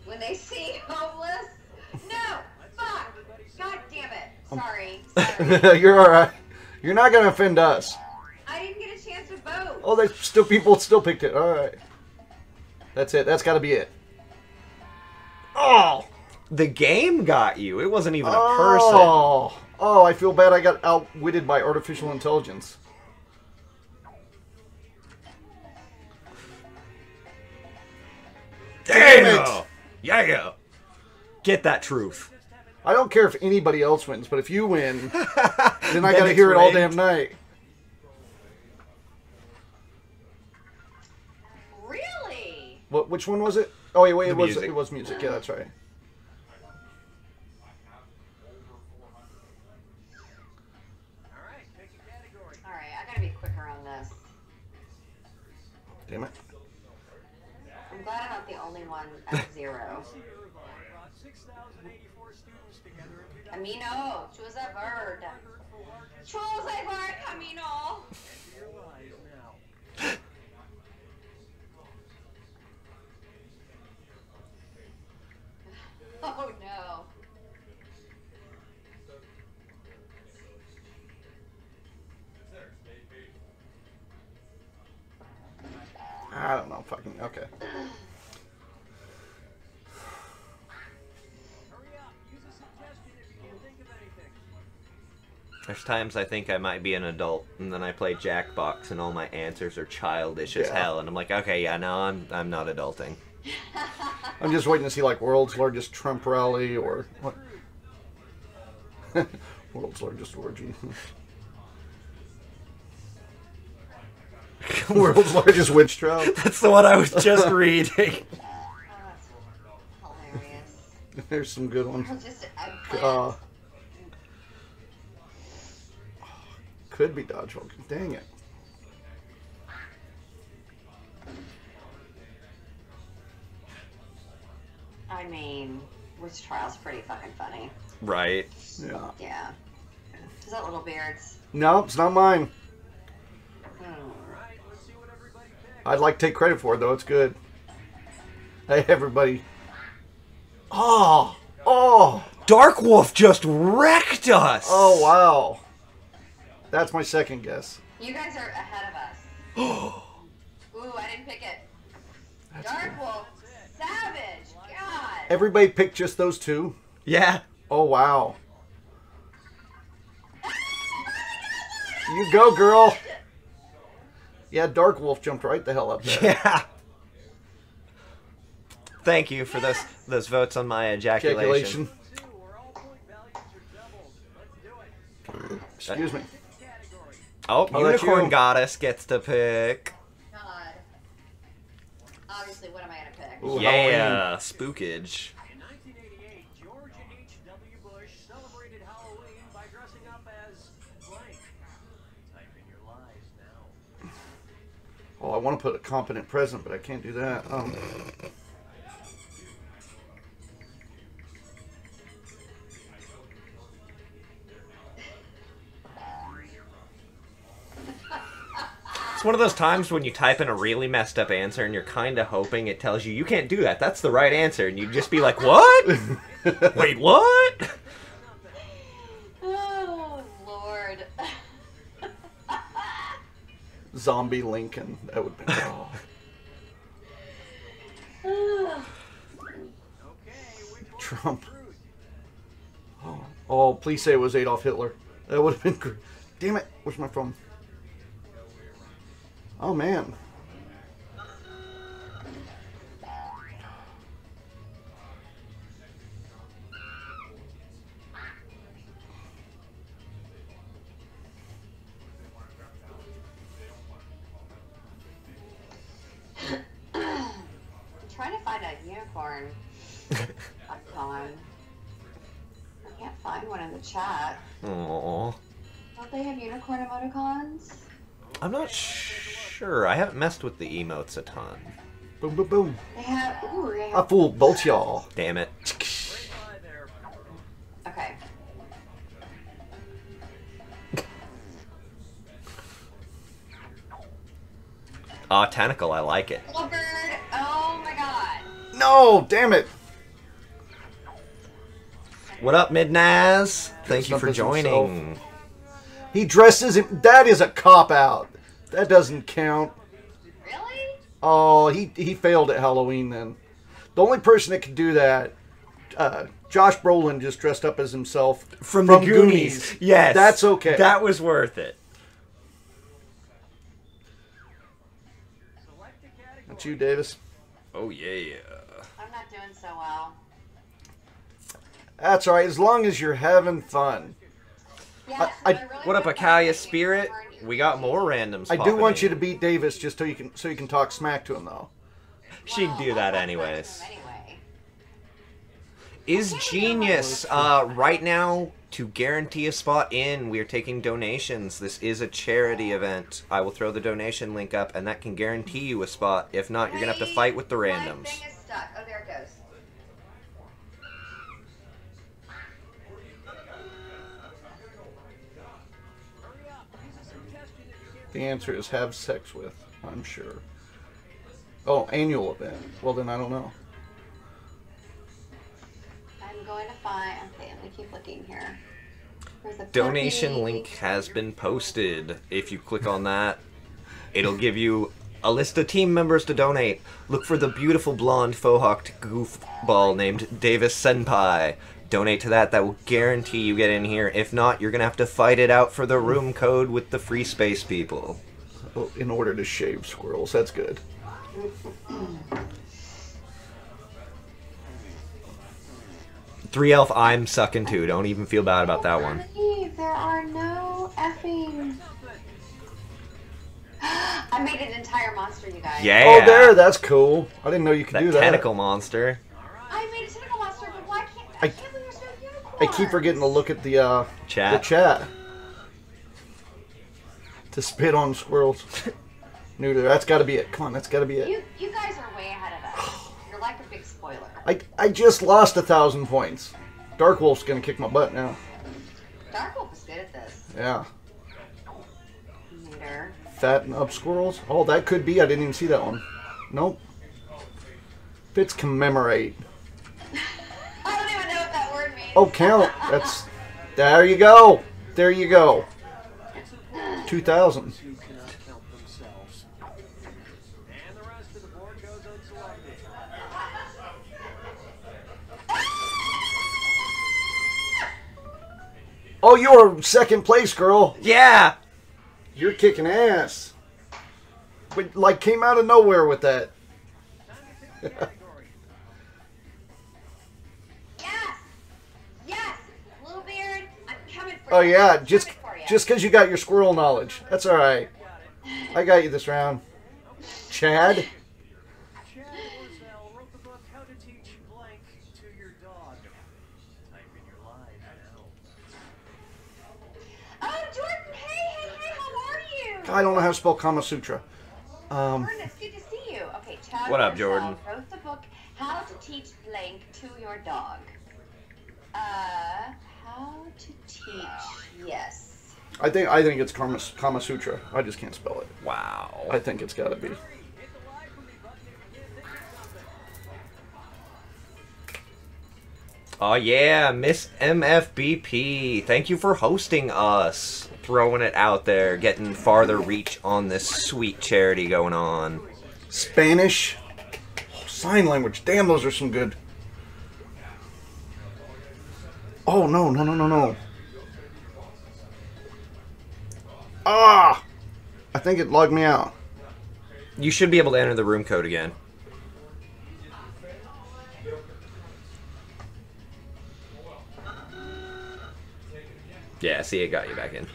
When they see homeless? No! Fuck! God damn it. Sorry. Sorry. You're alright. You're not gonna offend us. I didn't get a chance to vote. Oh, oh they still people still picked it. All right. That's it. That's got to be it. Oh! The game got you. It wasn't even a oh. person. Oh, oh, I feel bad. I got outwitted by artificial intelligence. Damn it. Damn! Yeah! Get that truth. I don't care if anybody else wins, but if you win, then I got to it's hear it all damn night. Really? What? Which one was it? Oh, wait, wait. The It was. music. It was music. Yeah, that's right. All right, pick a category. Alright, I gotta be quicker on this. Damn it. I'm glad I'm not the only one at zero. Lucy Irvine brought 6,084 students together in 2000 Camino, choose a bird. Choose a bird, Camino. your lives now. Oh no. I don't know. Fucking okay. Hurry up, use a suggestion if you can't think of anything. There's times I think I might be an adult, and then I play Jackbox, and all my answers are childish as Yeah. hell, and I'm like, okay, yeah, no, I'm I'm not adulting. I'm just waiting to see like world's largest Trump rally or what? world's largest orgy. world's largest witch trial. That's the one I was just reading. Oh. There's some good ones. Just Uh, could be dodgeball. Dang it. I mean, Witch Trial's pretty fucking funny. right. Yeah. Yeah. Is that Little Beards? No, it's not mine. Hmm. All right, let's see what everybody picked. I'd like to take credit for it though. It's good. Hey everybody. Oh, oh, Dark Wolf just wrecked us. oh! Wow. That's my second guess. You guys are ahead of us. Oh! Ooh, I didn't pick it. Dark Wolf, Savage, God. Everybody picked just those two. Yeah. Oh wow. You go, girl. Yeah, Dark Wolf jumped right the hell up there. Yeah. Thank you for those those votes on my ejaculation. Ejaculation. Two, where all point values are doubled. Let's do it. Excuse me. Oh, I'll Unicorn Goddess gets to pick. Ooh, Yeah, spookage. In 1988, George H.W. Bush celebrated Halloween by dressing up as blank. Type in your lies now. Oh, I want to put a competent present, but I can't do that. Um, It's one of those times when you type in a really messed up answer and you're kind of hoping it tells you you can't do that. That's the right answer, and you'd just be like, "What? Wait, what?" Oh Lord. zombie Lincoln. That would be. Okay, which one Trump. is the truth? Oh, oh, please say it was Adolf Hitler. That would have been great. Damn it. Where's my phone? Oh, man. I'm trying to find a unicorn icon. I can't find one in the chat. Aww. Don't they have unicorn emoticons? I'm not sure. I haven't messed with the emotes a ton. Boom, boom, boom. They have. Ooh, I have. fooled both y'all. Damn it. Hi there. Okay. Aw, tentacle. I like it. Little bird. Oh my god. No, damn it. What up, Midnaz? Thank you for as joining. He dresses him. That is a cop out. That doesn't count. Really? Oh, he he failed at Halloween then. The only person that could do that, uh, Josh Brolin just dressed up as himself From, the Goonies. Yes. That's okay. That was worth it. Select a. That's you, Davis. Oh, yeah. I'm not doing so well. That's all right, as long as you're having fun. Yes, I- What up, want Akalia Spirit? We got more randoms. I do popping want you to beat Davis just so you can so you can talk smack to him though. She'd Well, do that anyways. Anyway. Is Genius uh, right now to guarantee a spot in? We are taking donations. This is a charity event. I will throw the donation link up, and that can guarantee you a spot. If not, you're gonna have to fight with the My randoms. thing is stuck. Oh, there it goes. The answer is have sex with, I'm sure. Oh, annual event. Well then I don't know. I'm going to find. Okay, let me keep looking here. There's a Donation puppy. link has been posted. If you click on that, it'll give you a list of team members to donate. Look for the beautiful blonde faux-hawked goofball named Davis Senpai. Donate to that. That will guarantee you get in here. If not, you're gonna have to fight it out for the mm. room code with the free space people. Oh, in order to shave squirrels, that's good. Three elf, I'm sucking too. Don't even feel bad about that one. There are no effing. I made an entire monster, you guys. Yeah. Oh, there, that's cool. I didn't know you could that do that. tentacle monster. I made a tentacle monster, but why can't I- I, can't believe there's no unicorn. I keep forgetting to look at the uh, Chat. the chat to spit on squirrels. Neuter. That's got to be it. Come on, that's got to be it. You, you guys are way ahead of us. You're like a big spoiler. I I just lost a thousand points. Dark Wolf's gonna kick my butt now. Dark Wolf is good at this. Yeah. Later. Fatten up squirrels. Oh, that could be. I didn't even see that one. Nope. Fits commemorate. I don't even know what that word means. Oh, count. That's. There you go. There you go. Two thousand. who cannot help themselves. And the rest of the board goes unselected. Oh, you're second place, girl. Yeah. You're kicking ass. But like came out of nowhere with that. Oh yeah, just coming you. just because you got your squirrel knowledge. That's all right. I got you this round. Chad. Chad Orzel wrote the blank to your dog. Type in your live now. Oh, Jordan, hey, hey, hey, how are you? I don't know how to spell Kama Sutra. Um, Jordan, it's good to see you. Okay, Chad What up, Jordan? wrote the book How to Teach Blank to Your Dog. Uh, how to teach, yes. I think I think it's Kama, Kama Sutra. I just can't spell it. Wow. I think it's got to be. Oh yeah, Miss MFBP. Thank you for hosting us. Throwing it out there, getting farther reach on this sweet charity going on. Spanish, oh, sign language. Damn, those are some good. Oh no no no no no. Ah, I think it logged me out. You should be able to enter the room code again. Yeah, see, it got you back in.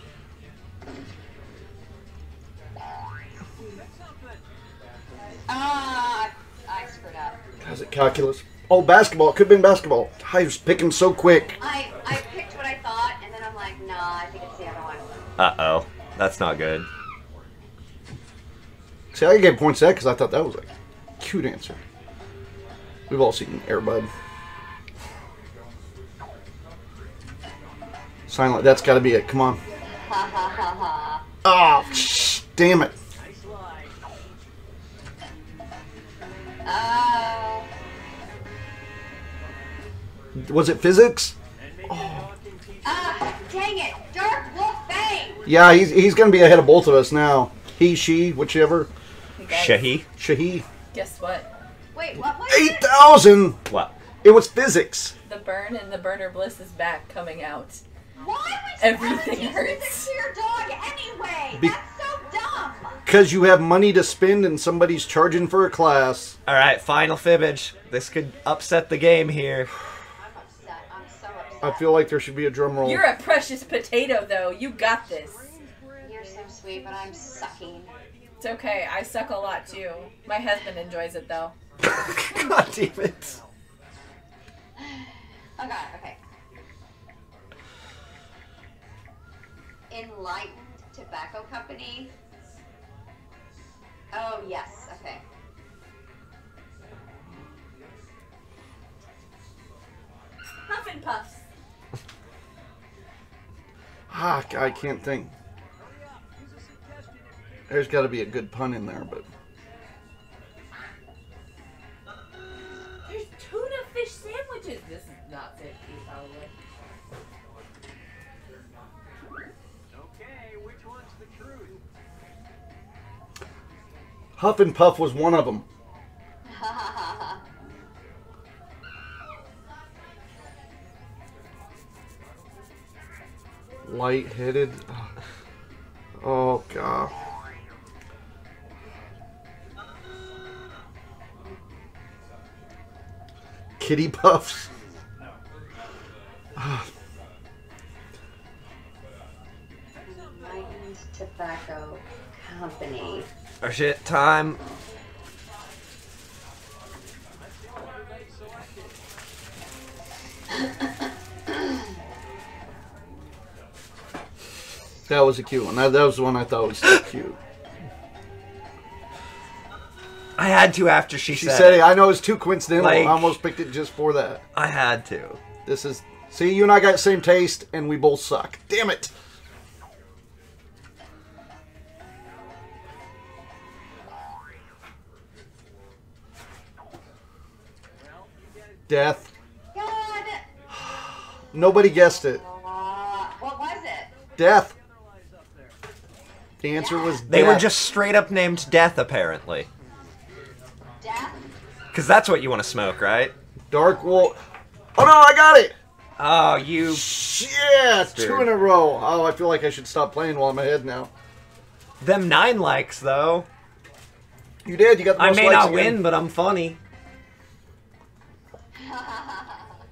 Ah, I screwed up. How's it calculus? Oh, basketball. It could have been basketball. I was picking so quick. I, I picked what I thought, and then I'm like, nah, I think it's the other one. Uh oh, that's not good. See, I gave points to that because I thought that was a cute answer. We've all seen Airbud. Sign like that's got to be it. Come on. Ha ha ha ha. Ah, sh- damn it. Nice Was it physics? And maybe a dog can teach Ah, dang it. Dark Wolf Bang. Yeah, he's, he's going to be ahead of both of us now. He, she, whichever. You guys, Shahi? Shahi. Guess what? Wait, what was it? 8,000! What? It was physics. The burn and the burner bliss is back coming out. Why would you Everything ever teach hurts. to your dog anyway? Be- That's so dumb. Because you have money to spend and somebody's charging for a class. Alright, final fibbage. This could upset the game here. I feel like there should be a drum roll. You're a precious potato, though. You got this. You're so sweet, but I'm sucking. It's okay. I suck a lot too. My husband enjoys it though. God damn it. Oh god, okay. Enlightened Tobacco Company. Oh yes, okay. Muffin puffs. Ah, I can't think. There's got to be a good pun in there, but There's tuna fish sandwiches. This is not 50, probably. Okay, which one's the truth? Huff and Puff was one of them. Light-headed. Oh god. Kitty Puffs. Enlightened Tobacco Company. Oh shit, time. That was a cute one. That, that was the one I thought was cute. I had to after she, said She said, said it. it. I know it's too coincidental. Like- I almost picked it just for that. I had to. This is see, you and I got the same taste, and we both suck. Damn it! Death. God! Nobody guessed it. Uh, what was it? Death. The answer was They were death. just straight up named Death, apparently. Death? Because that's what you want to smoke, right? Dark Wolf. Oh no, I got it! Oh, you. Shit! Two in a row. Oh, I feel like I should stop playing while I'm ahead now. Them nine likes, though. You did. You got the I most may likes not again. win, but I'm funny.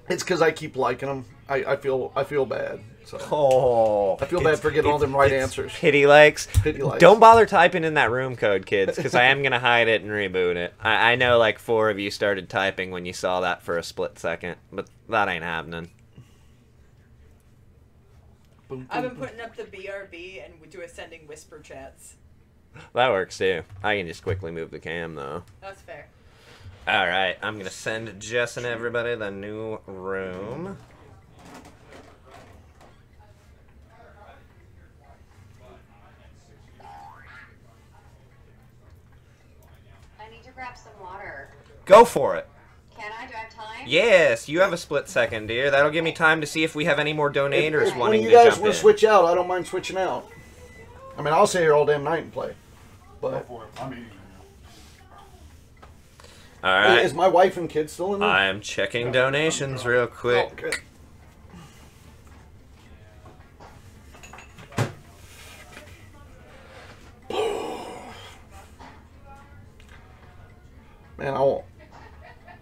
It's because I keep liking them. I, I feel I feel bad. So Oh, I feel bad for getting all them right it's answers. Pity likes. Pity likes. Don't bother typing in that room code, kids, because I am gonna hide it and reboot it. I, I know like four of you started typing when you saw that for a split second, but that ain't happening. I've been putting up the BRB and we do sending whisper chats. That works too. I can just quickly move the cam though. That's fair. All right, I'm gonna send Jess and everybody the new room. I need to grab some water. Go for it. Can I? Do I have time? Yes, you have a split second, dear. That'll give me time to see if we have any more donators If, when wanting you to guys jump want in. to switch out, I don't mind switching out. I mean, I'll stay here all damn night and play. Go for it. I'm eating. All Hey, is my wife and kids still in there? I'm checking donations real Oh, quick. good. Man, I won't.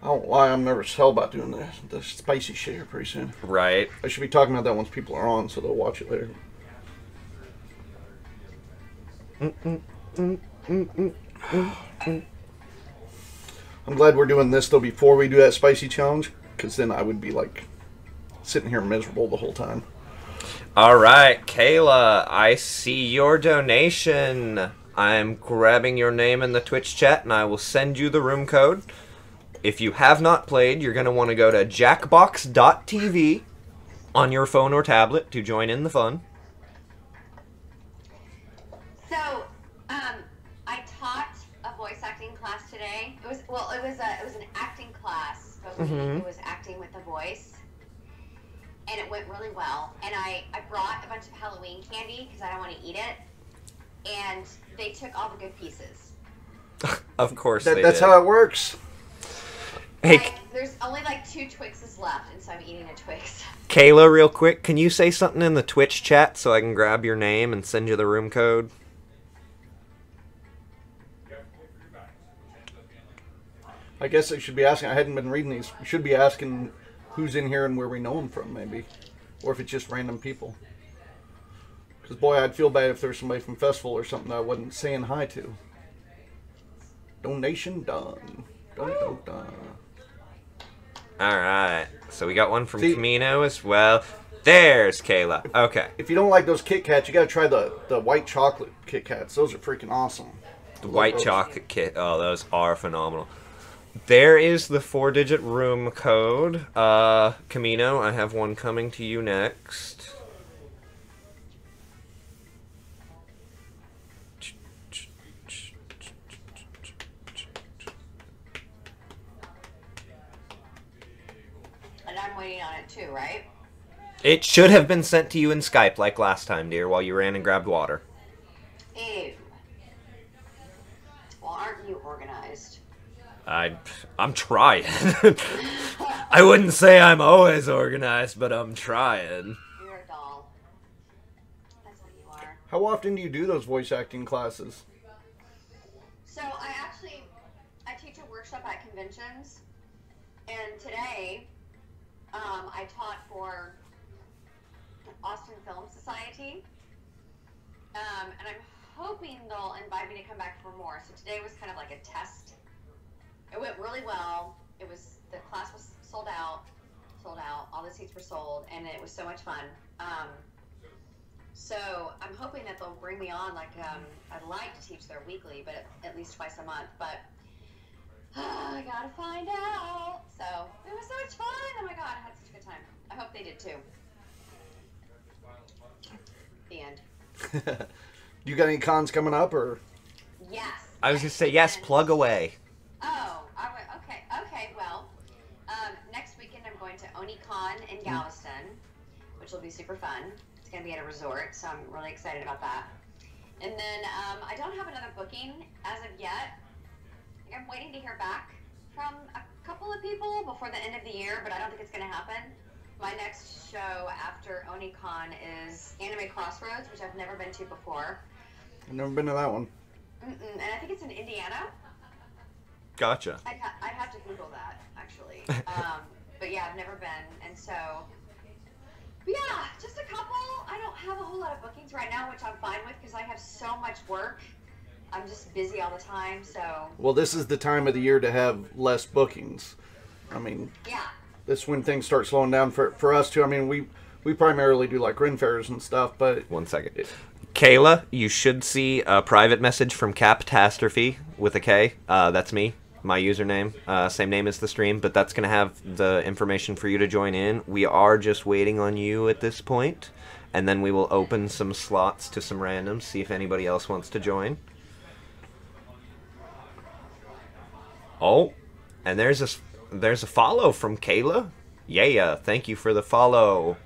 I won't lie. I'm nervous as hell about doing the the spicy shit here pretty soon. Right. I should be talking about that once people are on, so they'll watch it later. Mm -mm, mm I'm glad we're doing this though before we do that spicy challenge, because then I would be like sitting here miserable the whole time. All right, Kayla, I see your donation. I'm grabbing your name in the Twitch chat and I will send you the room code. If you have not played, you're going to want to go to jackbox.tv on your phone or tablet to join in the fun. So, um, I taught a voice acting class today. It was well, it was a it was an acting class, but we, Mhm. it was acting with a voice, and it went really well. And I I brought a bunch of Halloween candy because I don't want to eat it, and they took all the good pieces. Of course That, they that's did. how it works. Hey, Like, there's only like two Twixes left, and so I'm eating a Twix. Kayla, real quick, can you say something in the Twitch chat so I can grab your name and send you the room code? I guess I should be asking. I hadn't been reading these. We should be asking who's in here and where we know them from, maybe, or if it's just random people. Because boy, I'd feel bad if there's somebody from festival or something that I wasn't saying hi to. Donation done. Dun, dun, dun. All right. So we got one from See- Camino as well. There's Kayla. Okay. If you don't like those Kit Kats, you gotta try the the white chocolate Kit Kats. Those are freaking awesome. The white those. chocolate kit. Oh, those are phenomenal. There is the four digit room code. Uh, Camino, I have one coming to you next. It should have been sent to you in Skype like last time, dear, while you ran and grabbed water. Ew. Well, aren't you organized? I, I'm trying. I wouldn't say I'm always organized, but I'm trying. You're a doll. That's what you are. How often do you do those voice acting classes? So I actually I teach a workshop at conventions, and today um, I taught for Austin Film Society, um, and I'm hoping they'll invite me to come back for more. So today was kind of like a test. It went really well. It was the class was sold out, sold out. All the seats were sold, and it was so much fun. Um, so I'm hoping that they'll bring me on. Like um, I'd like to teach there weekly, but at, least twice a month. But I gotta find out. So it was so much fun. Oh my god, I had such a good time. I hope they did too. The end. you got any cons coming up or? Yes. I was gonna say yes. Plug away. Oh, I went, okay, okay. Well, um, next weekend I'm going to OniCon in Galveston, which will be super fun. It's going to be at a resort, so I'm really excited about that. And then um, I don't have another booking as of yet. I'm waiting to hear back from a couple of people before the end of the year, but I don't think it's going to happen. My next show after OniCon is Anime Crossroads, which I've never been to before. I've never been to that one. Mm-mm, and I think it's in Indiana. Gotcha. I'd, ha- I'd have to Google that actually. Um, but yeah, I've never been, and so yeah, just a couple. I don't have a whole lot of bookings right now, which I'm fine with because I have so much work. I'm just busy all the time, so Well, this is the time of the year to have less bookings. I mean, yeah. This when things start slowing down for for us too. I mean, we we primarily do like Ren fairs and stuff, but One second. Kayla, you should see a private message from Captastrophe with a K. Uh, that's me, my username. Uh, same name as the stream, but that's going to have the information for you to join in. We are just waiting on you at this point, and then we will open some slots to some randoms, see if anybody else wants to join. Oh, and there's a s- there's a follow from Kayla. Yeah, thank you for the follow.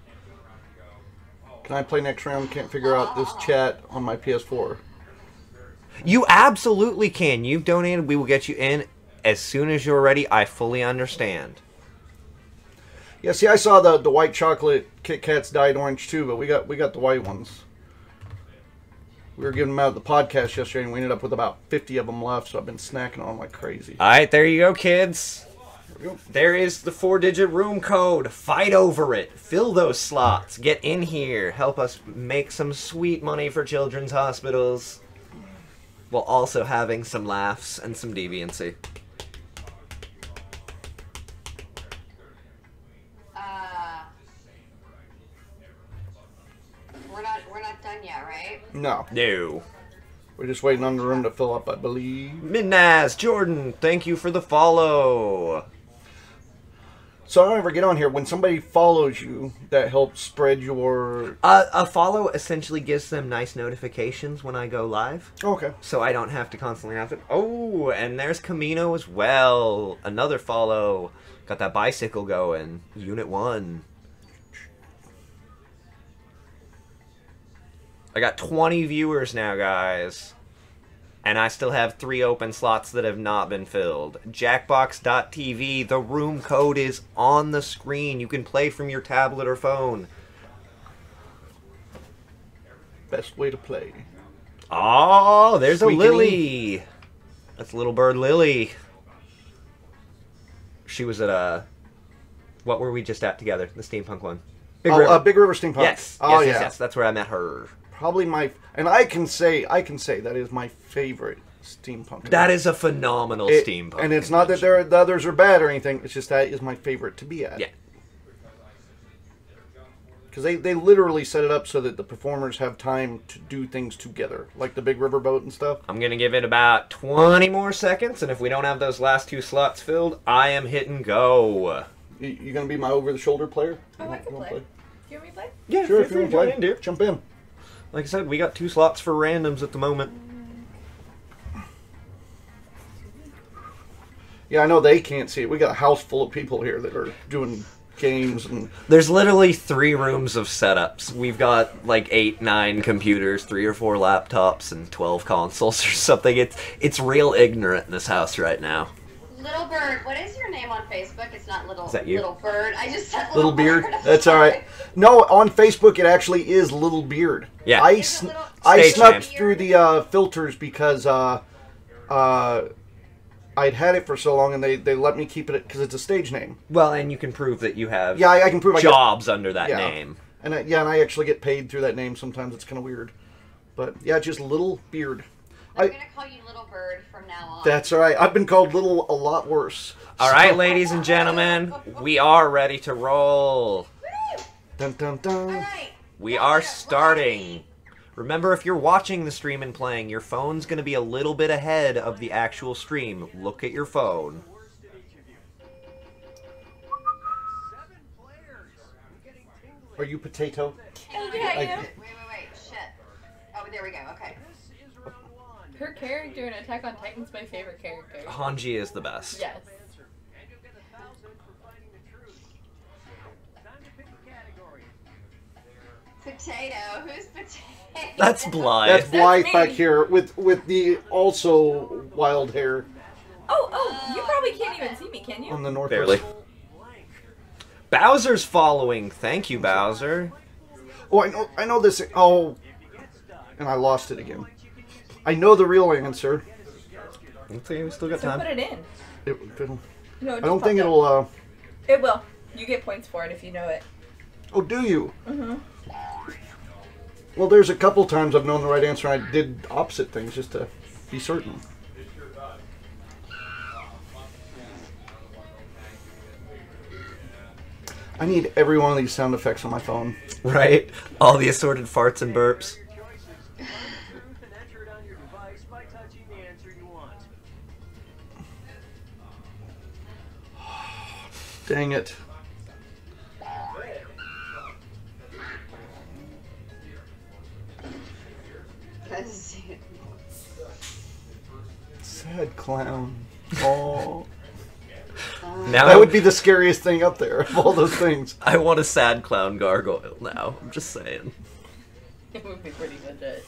can I play next round? Can't figure out this chat on my PS4. You absolutely can. You've donated. We will get you in as soon as you're ready. I fully understand. Yeah, see, I saw the the white chocolate Kit Kats dyed orange too, but we got we got the white ones. We were giving them out at the podcast yesterday, and we ended up with about fifty of them left. So I've been snacking on them like crazy. All right, there you go, kids. We go. There is the four-digit room code. Fight over it. Fill those slots. Get in here. Help us make some sweet money for children's hospitals, while also having some laughs and some deviancy. Uh, we're not we're not done yet, right? No, No. we're just waiting on the room to fill up, I believe. Midnaz, Jordan, thank you for the follow. So I don't ever get on here when somebody follows you. That helps spread your. Uh, a follow essentially gives them nice notifications when I go live. Okay. so I don't have to constantly have to. Oh, and there's Camino as well. Another follow. Got that bicycle going. Unit one. I got 20 viewers now, guys. And I still have three open slots that have not been filled. Jackbox.tv, the room code is on the screen. You can play from your tablet or phone. Best way to play. Oh, there's a Lily. That's little bird Lily. She was at a. What were we just at together? The steampunk one. Big oh, River. uh, Big River Steampunk. yes. Oh yes, yeah. yes, yes. That's where I met her. Probably my and I can say I can say that is my favorite steampunk. That is a phenomenal It- steampunk. And it's not that they're, the others are bad or anything. It's just that is my favorite to be at. Yeah. Because they, they literally set it up so that the performers have time to do things together, like the big river boat and stuff. I'm gonna give it about 20 more seconds, and if we don't have those last two slots filled, I am hitting go. You, you gonna be my over the shoulder player? Oh, You I want- can you want play. to You want me to play? Yeah, Sure, if you want to to join play, in, dear. jump in. Like I said, we got two slots for randoms at the moment. Yeah, I know they can't see it. We got a house full of people here that are doing games and There's literally three rooms of setups. We've got like eight, nine computers, three or four laptops, and twelve consoles or something. It's it's real ignorant in this house right now. Little Bird, what is your name on Facebook? It's not Little Is that you? Little Bird. I just said Little Little, Beard. Bird. That's all right. No, on Facebook it actually is Little Beard. Yeah. I Is sn- little- I snuck name. through the uh, filters because uh, uh, I'd had it for so long and they, they let me keep it because it's a stage name. Well, and you can prove that you have Yeah, I, I can prove I get- jobs under that yeah. name. And I, yeah, and I actually get paid through that name. Sometimes it's kind of weird, but yeah, just Little Beard. I'm I- gonna call you Little Bird from now on. That's all right. I've been called Little a lot worse. All right, ladies and gentlemen, we are ready to roll. Woo! Dun dun dun. All right. We Go are starting. Remember, if you're watching the stream and playing, your phone's going to be a little bit ahead of the actual stream. Look at your phone. Seven players. Getting tingling. Are you potato? Yeah, I I- Wait, wait, wait. Shit. Oh, there we go. Okay. This is round one. Her character in Attack on Titan's my favorite character. Hanji is the best. Yes. And you'll get a thousand for finding the truth. Time to pick a category. Potato. Who's potato? That's Blythe. That's Blythe me. back here with with the also wild hair Oh, oh, you probably can't even see me, can you? on the north. Barely. Bowser's following. Thank you, Bowser. Oh, I know. I know this. Oh, and I lost it again. I know the real answer. Let's we still got So put time. it in. It, it'll, No, it I don't think popped it'll. Uh, It will. You get points for it if you know it. Oh, do you? Well, there's a couple times I've known the right answer. and I did opposite things just to be certain. I need every one of these sound effects on my phone. Right? All the assorted farts and burps. Dang it. Sad clown. Oh, Now that would be the scariest thing up there of all those things. I want a sad clown gargoyle now. I'm just saying. It would be pretty legit.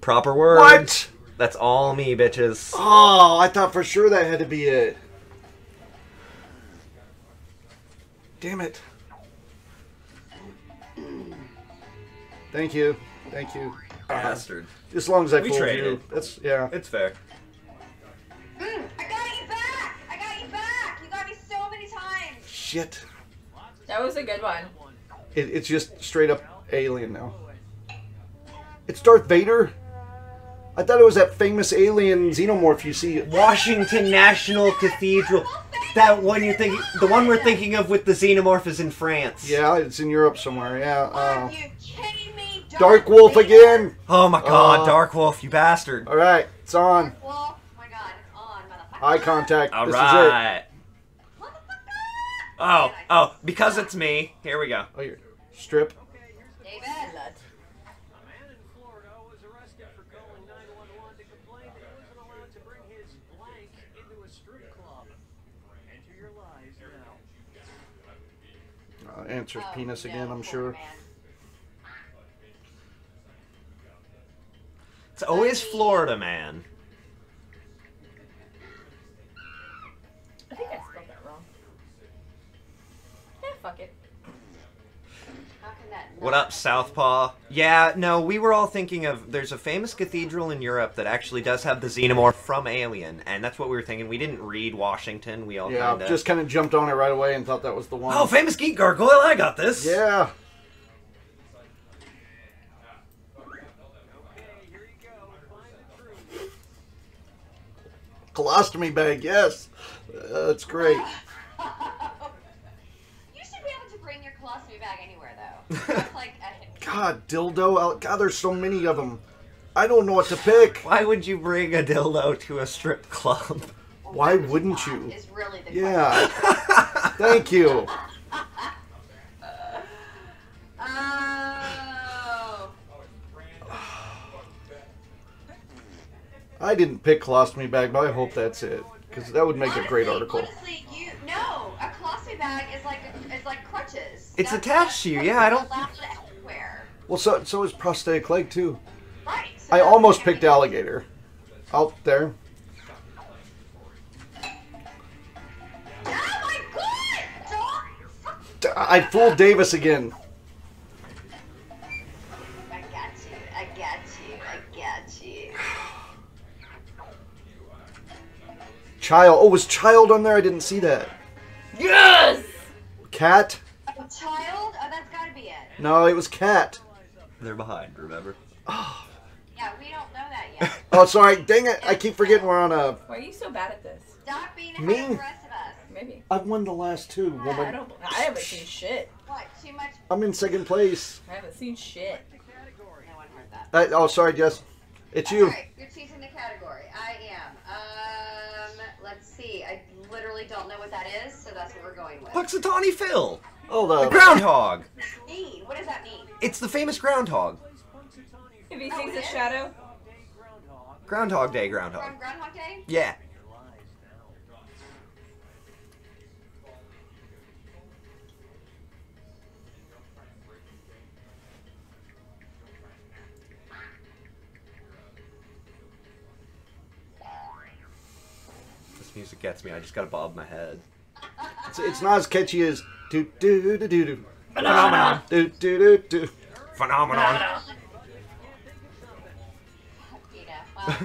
Proper word. What? That's all me, bitches. Oh, I thought for sure that had to be it. Damn it. Thank you. Thank you. Bastard. As long as I We fooled traded. you. That's yeah. It's fair. Mm, I got you back! I got you back! You got me so many times! Shit. That was a good one. It, it's just straight up alien now. It's Darth Vader. I thought it was that famous alien xenomorph you see. Washington National Cathedral. That one you're thinking, the one we're thinking of with the xenomorph is in France. Yeah, it's in Europe somewhere. Yeah. Are Uh, you kidding me? Dark Wolf again. Oh my god, Uh, Dark Wolf, you bastard. All right, it's on. Wolf, oh my god, it's on, motherfucker. Eye contact. All this right. Motherfucker! Oh, oh, because it's me. Here we go. is it. Oh, here. Strip. David. Nut. A man in Florida was arrested for calling 911 to complain that he wasn't allowed to bring his blank into a strip club. Enter your lies now. Uh, answers Oh, penis no, again, I'm sure. man. It's always Florida man. What up, Southpaw? Yeah, no, we were all thinking of. There's a famous cathedral in Europe that actually does have the xenomorph from Alien, and that's what we were thinking. We didn't read Washington. We all Yeah, kind of just kind of jumped on it right away and thought that was the one. Oh, famous geek gargoyle! I got this. yeah. Okay, here you go. Find the truth. Colostomy bag, yes. Uh, that's great. you should be able to bring your colostomy bag anywhere, though. That's like a God, dildo. God, there's so many of them. I don't know what to pick. Why would you bring a dildo to a strip club? Why wouldn't you? Is really the Yeah. Thank you. Oh. I didn't pick colostomy bag, but I hope that's it. Because that would make a great article. Honestly, you no, a colostomy bag is like is like crutches. It's That's attached to you, yeah, I don't- allowed everywhere. Well, so so is prosthetic leg too. Right. so I almost picked alligator. Out there. Oh my god! Don't. D- I fooled Davis again. I got you. I got you. I got you. Child. Oh, was child on there? I didn't see that. Yes! Cat? A child? Oh, that's gotta be it. No, it was cat. They're behind. Remember? Oh. Yeah, we don't know that yet. Oh, sorry. Dang it. I keep forgetting we're on a. Why are you so bad at this? Stop being ahead Me? of the rest of us. Maybe. I've won the last two, I woman. don't. I haven't seen shit. What? Too much? I'm in second place. I haven't seen shit. No one heard that. I, oh, sorry, Jess. It's you. Alright, you're choosing the category. I am. Um, let's see. I literally don't know what that is, so that's what we're going with. Punxsutawney Phil, Oh, the the. groundhog. What does that mean? What does that mean? It's the famous groundhog. If he Oh, sees it a shadow, Groundhog Day, groundhog. From Groundhog Day? Yeah. This music gets me. I just gotta bob my head. It's, it's not as catchy as. Do do do do do. Phenomenon. Do do do do. Phenomenon.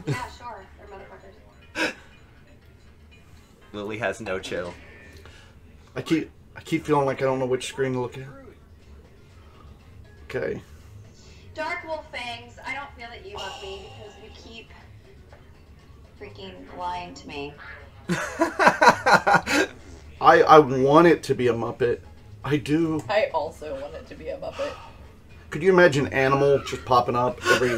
Yeah, sure. Lily has no chill. I keep I keep feeling like I don't know which screen to look at. Okay. Dark Wolf Fangs, I don't feel that you love me because you keep freaking lying to me. I I want it to be a Muppet. I do. I also want it to be a Muppet. Could you imagine Animal just popping up every?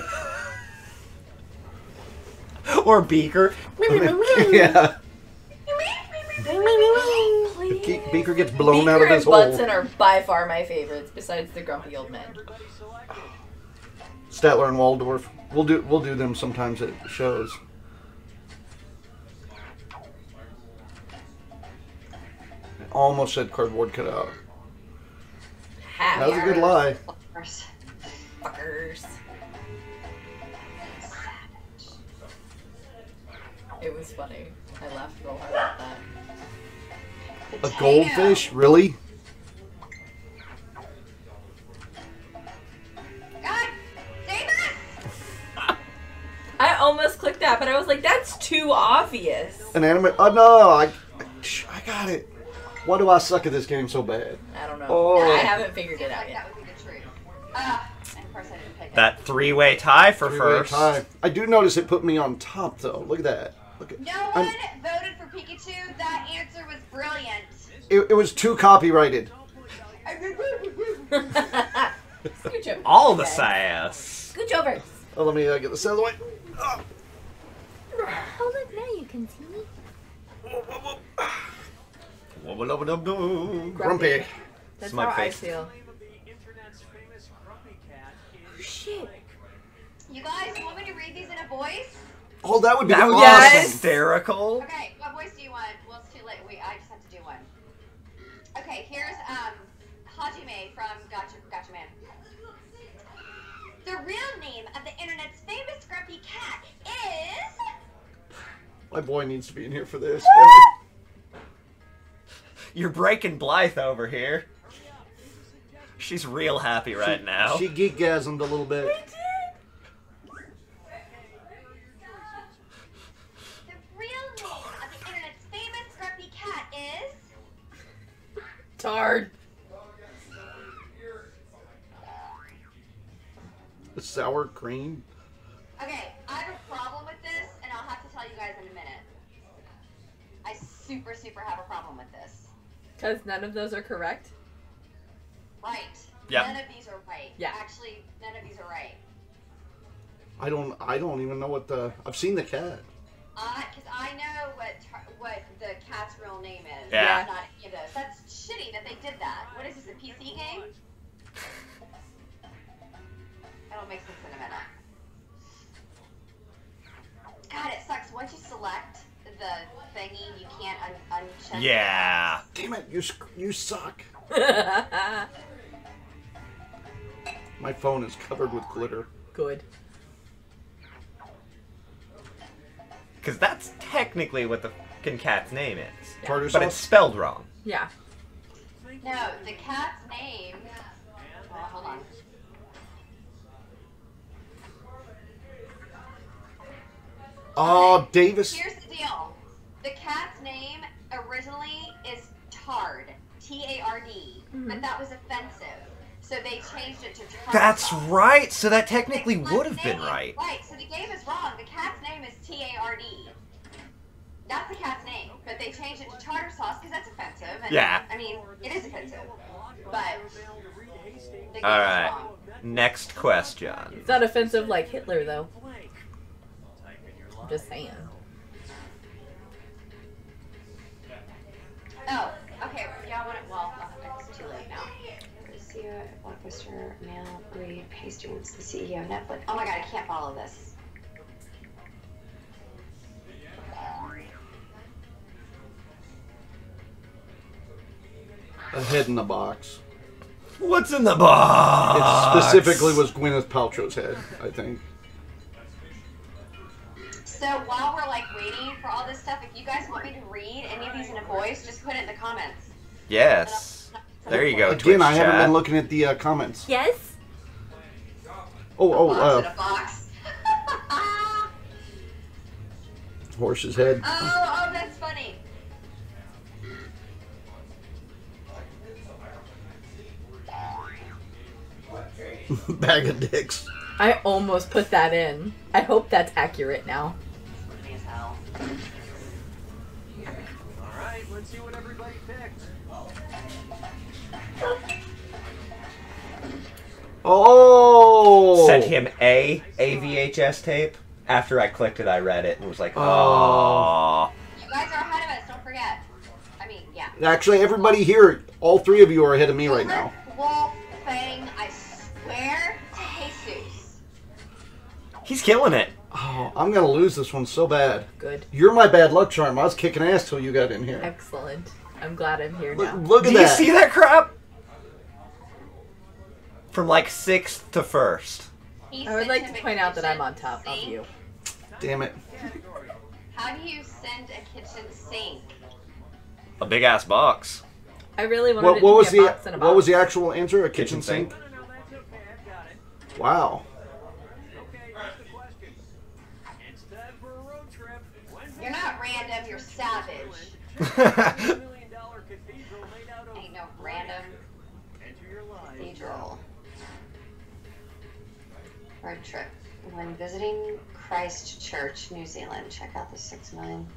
or Beaker. yeah. Please. Beaker gets blown Beaker out of his and hole. Bunsen are by far my favorites, besides the grumpy old men. Statler and Waldorf. We'll do we'll do them sometimes at shows. Almost said cardboard cutout. Ha, That was a good lie. Fuckers. fuckers. It was funny. I laughed real hard at that. A goldfish? Really? God, Davis! I almost clicked that, but I was like, that's too obvious. An anime? Oh no! I, I got it. Why do I suck at this game so bad? I don't know. Oh. I haven't figured it out Like yet. that would be the truth. And of course I didn't pick it. That three-way tie for Three-way first. tie. I do notice it put me on top though. Look at that. Look at. No I'm- one voted for Pikachu. That answer was brilliant. It, it was too copyrighted. Scooch over. All the Okay. sass. Scooch over. Oh, let me uh, get this out of the way. Oh. Oh, look, now you can see me. Grumpy. That's Smug how I feel. name of the internet's famous grumpy cat is Shit. You guys want me to read these in a voice? Oh, that would be That awesome. Yes. hysterical. Okay, what voice do you want? Well, it's too late. Wait, I just have to do one. Okay, here's um Hajime from Gotcha Gotcha Man. The real name of the internet's famous grumpy cat is My boy needs to be in here for this. You're breaking Blythe over here. She's real happy right now. She geekgasmed a little bit. the real name of the internet's famous grumpy cat is Tard. Sour cream. Okay, I have a problem with this, and I'll have to tell you guys in a minute. I super, super have a problem with this. Because none of those are correct. Right. Yep. None of these are right. Yeah. Actually, none of these are right. I don't. I don't even know what the. I've seen the cat. Uh, I, because I know what tar- what the cat's real name is. Yeah. It's Not any of those. That's shitty that they did that. What is this? A PC game? That'll make sense in a minute. God, it sucks. Once you select the thingy, you can't un- uncheck. Yeah. box. Damn it! You sc- you suck. My phone is covered with glitter. Good. Because that's technically what the fucking cat's name is. Tartar But it's spelled wrong. Yeah. No, the cat's name. Well, hold on. Oh, Davis. Here's the deal. The cat's name originally is Tard, T A R D, but mm-hmm. that was offensive, so they changed it to Tard. That's right. So that technically would have been right. Right. So the game is wrong. The cat's name is T A R D. That's the cat's name, but they changed it to tartar sauce because that's offensive. And, Yeah. I mean, it is offensive, but the game is right. wrong. Next question. It's not offensive like Hitler, though. blank. Type in your I'm just saying. Oh, okay. Y'all want it? Well, it's too late now. CEO at Blockbuster, Mail, Reed, Hastings, the CEO of Netflix. Oh my god, I can't follow this. A head in the box. What's in the box? It specifically was Gwyneth Paltrow's head. I think. So while we're like waiting for all this stuff, if you guys want me to read any of these in a voice, just put it in the comments. Yes. There you go. Again, I haven't been looking at the uh, comments. Yes. Oh, oh, uh. horse's head. Oh, oh, that's funny. Bag of dicks. I almost put that in. I hope that's accurate now. All right, let's see what everybody picked. Oh! Sent him a a VHS tape. After I clicked it, I read it and was like, Oh. "Oh, You guys are ahead of us. Don't forget. I mean, yeah. Actually, everybody here, all three of you are ahead of me right now. Wolf Fang, I swear to Jesus. he's killing it." Oh, I'm gonna lose this one so bad. Good. You're my bad luck charm. I was kicking ass till you got in here. Excellent. I'm glad I'm here Look, now. look Do at you that. see that crap? From like sixth to first. He I would like to point out that I'm on top of you. Damn it. How do you send a kitchen sink? A big ass box. I really wanted What, what to was be a the box and a box. what was the actual answer? A kitchen, Kitchen sink? sink. No, no, that's okay. I've got it. Wow. Okay, here's the question. It's time for a road trip. When You're not random, you're savage. $2 million cathedral made out of Ain't no random Enter your life. cathedral. Road trip. When visiting Christchurch, New Zealand, check out the six million.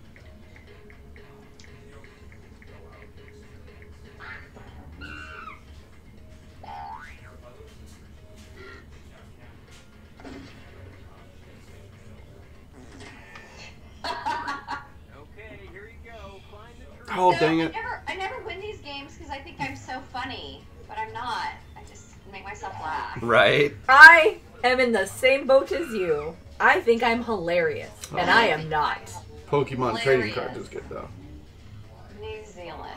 Oh So, dang I never, I never win these games because I think I'm so funny, but I'm not. I just make myself laugh. right? I am in the same boat as you. I think I'm hilarious, oh. and I am not. Pokemon trading Hilarious. card is good though. New Zealand.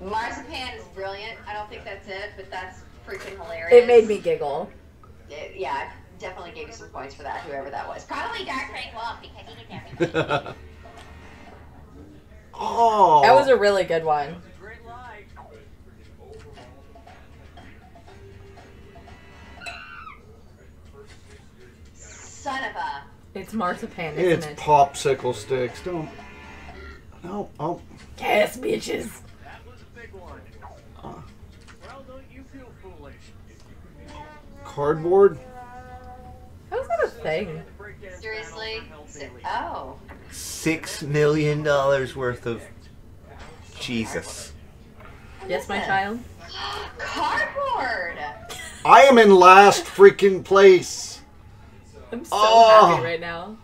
Marzipan is brilliant. I don't think that's it, but that's freaking hilarious. It made me giggle. It- yeah, I definitely gave you some points for that, whoever that was. Probably Dark Frank Wolf because he did everything. oh. That was a really good one. It's a great. Son of a. It's marzipan, It's isn't it? popsicle sticks. Don't. No. Oh. Yes, bitches. That was a big one. Uh, Well, don't you feel foolish? cardboard. How's that a thing? Seriously? channel for Si- Health Daily. Oh. Six million dollars worth of Jesus. Yes, my child. Cardboard! I am in last freaking place. I'm so Oh. happy ah. right now.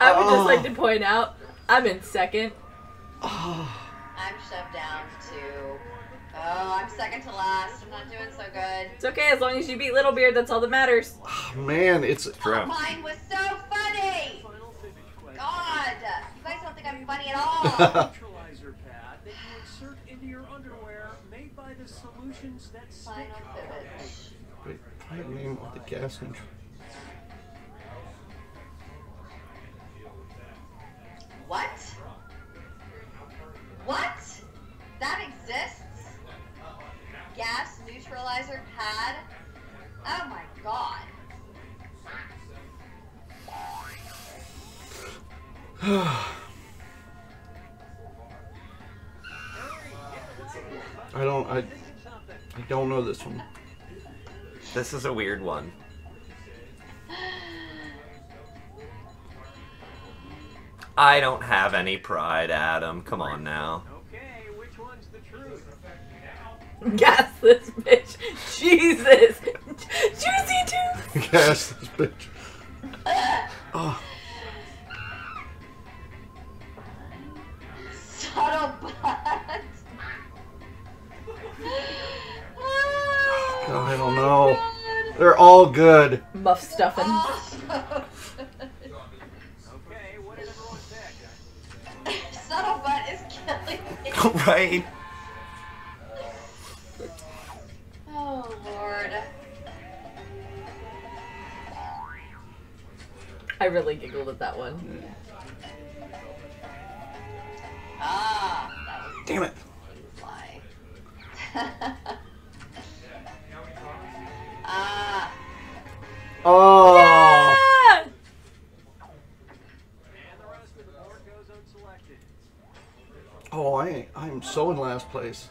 I would just like Oh. to ah. point out I'm in second. Oh. I'm shoved down to. Oh, I'm second to last. I'm not doing so good. It's okay as long as you beat Littlebeard. That's all that matters. Ah, man, it's oh, a True. Mine was so funny! Final physics question. God! You guys don't think I'm funny at all! Neutralizer pad that you insert into your underwear made by the solutions that stick. Final pivot. Wait, type name of the gas neutral. What? What? That exists? Gas neutralizer pad? Oh my god. I don't. I. I don't know this one. This is a weird one. I don't have any pride, Adam. Come on now. Gas this bitch. Jesus. Juicy tooth. gas this bitch. Ah. Oh, Subtle butt. God, I don't oh know. They're all good. Muff stuffing. Oh, Okay, what did everyone pick? Subtle butt is killing me. right? I really giggled at that one. Ah, that was Damn it. a fly. ah, Oh. Ah! And the rest of the board goes unselected. Oh, I. I'm so in last place.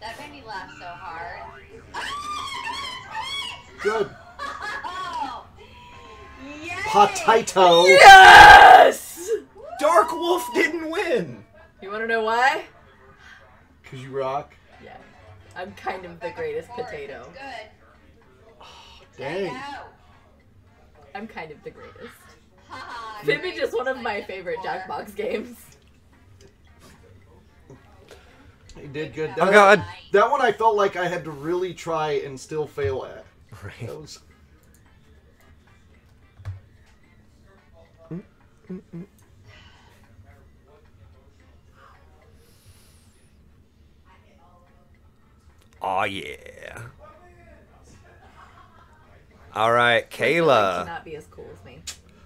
That made me laugh so hard. Good. Oh! Potato. Yes! Dark Wolf didn't win. You want to know why? Cause you rock. Yeah. I'm kind of the greatest potato. Good. Oh, dang. I'm kind of the greatest. Maybe just one of my favorite. Jackbox games. You did good. Oh That- God. That one I felt like I had to really try and still fail at. Right. That was. Oh yeah. All right, I Kayla. cannot be as cool as me.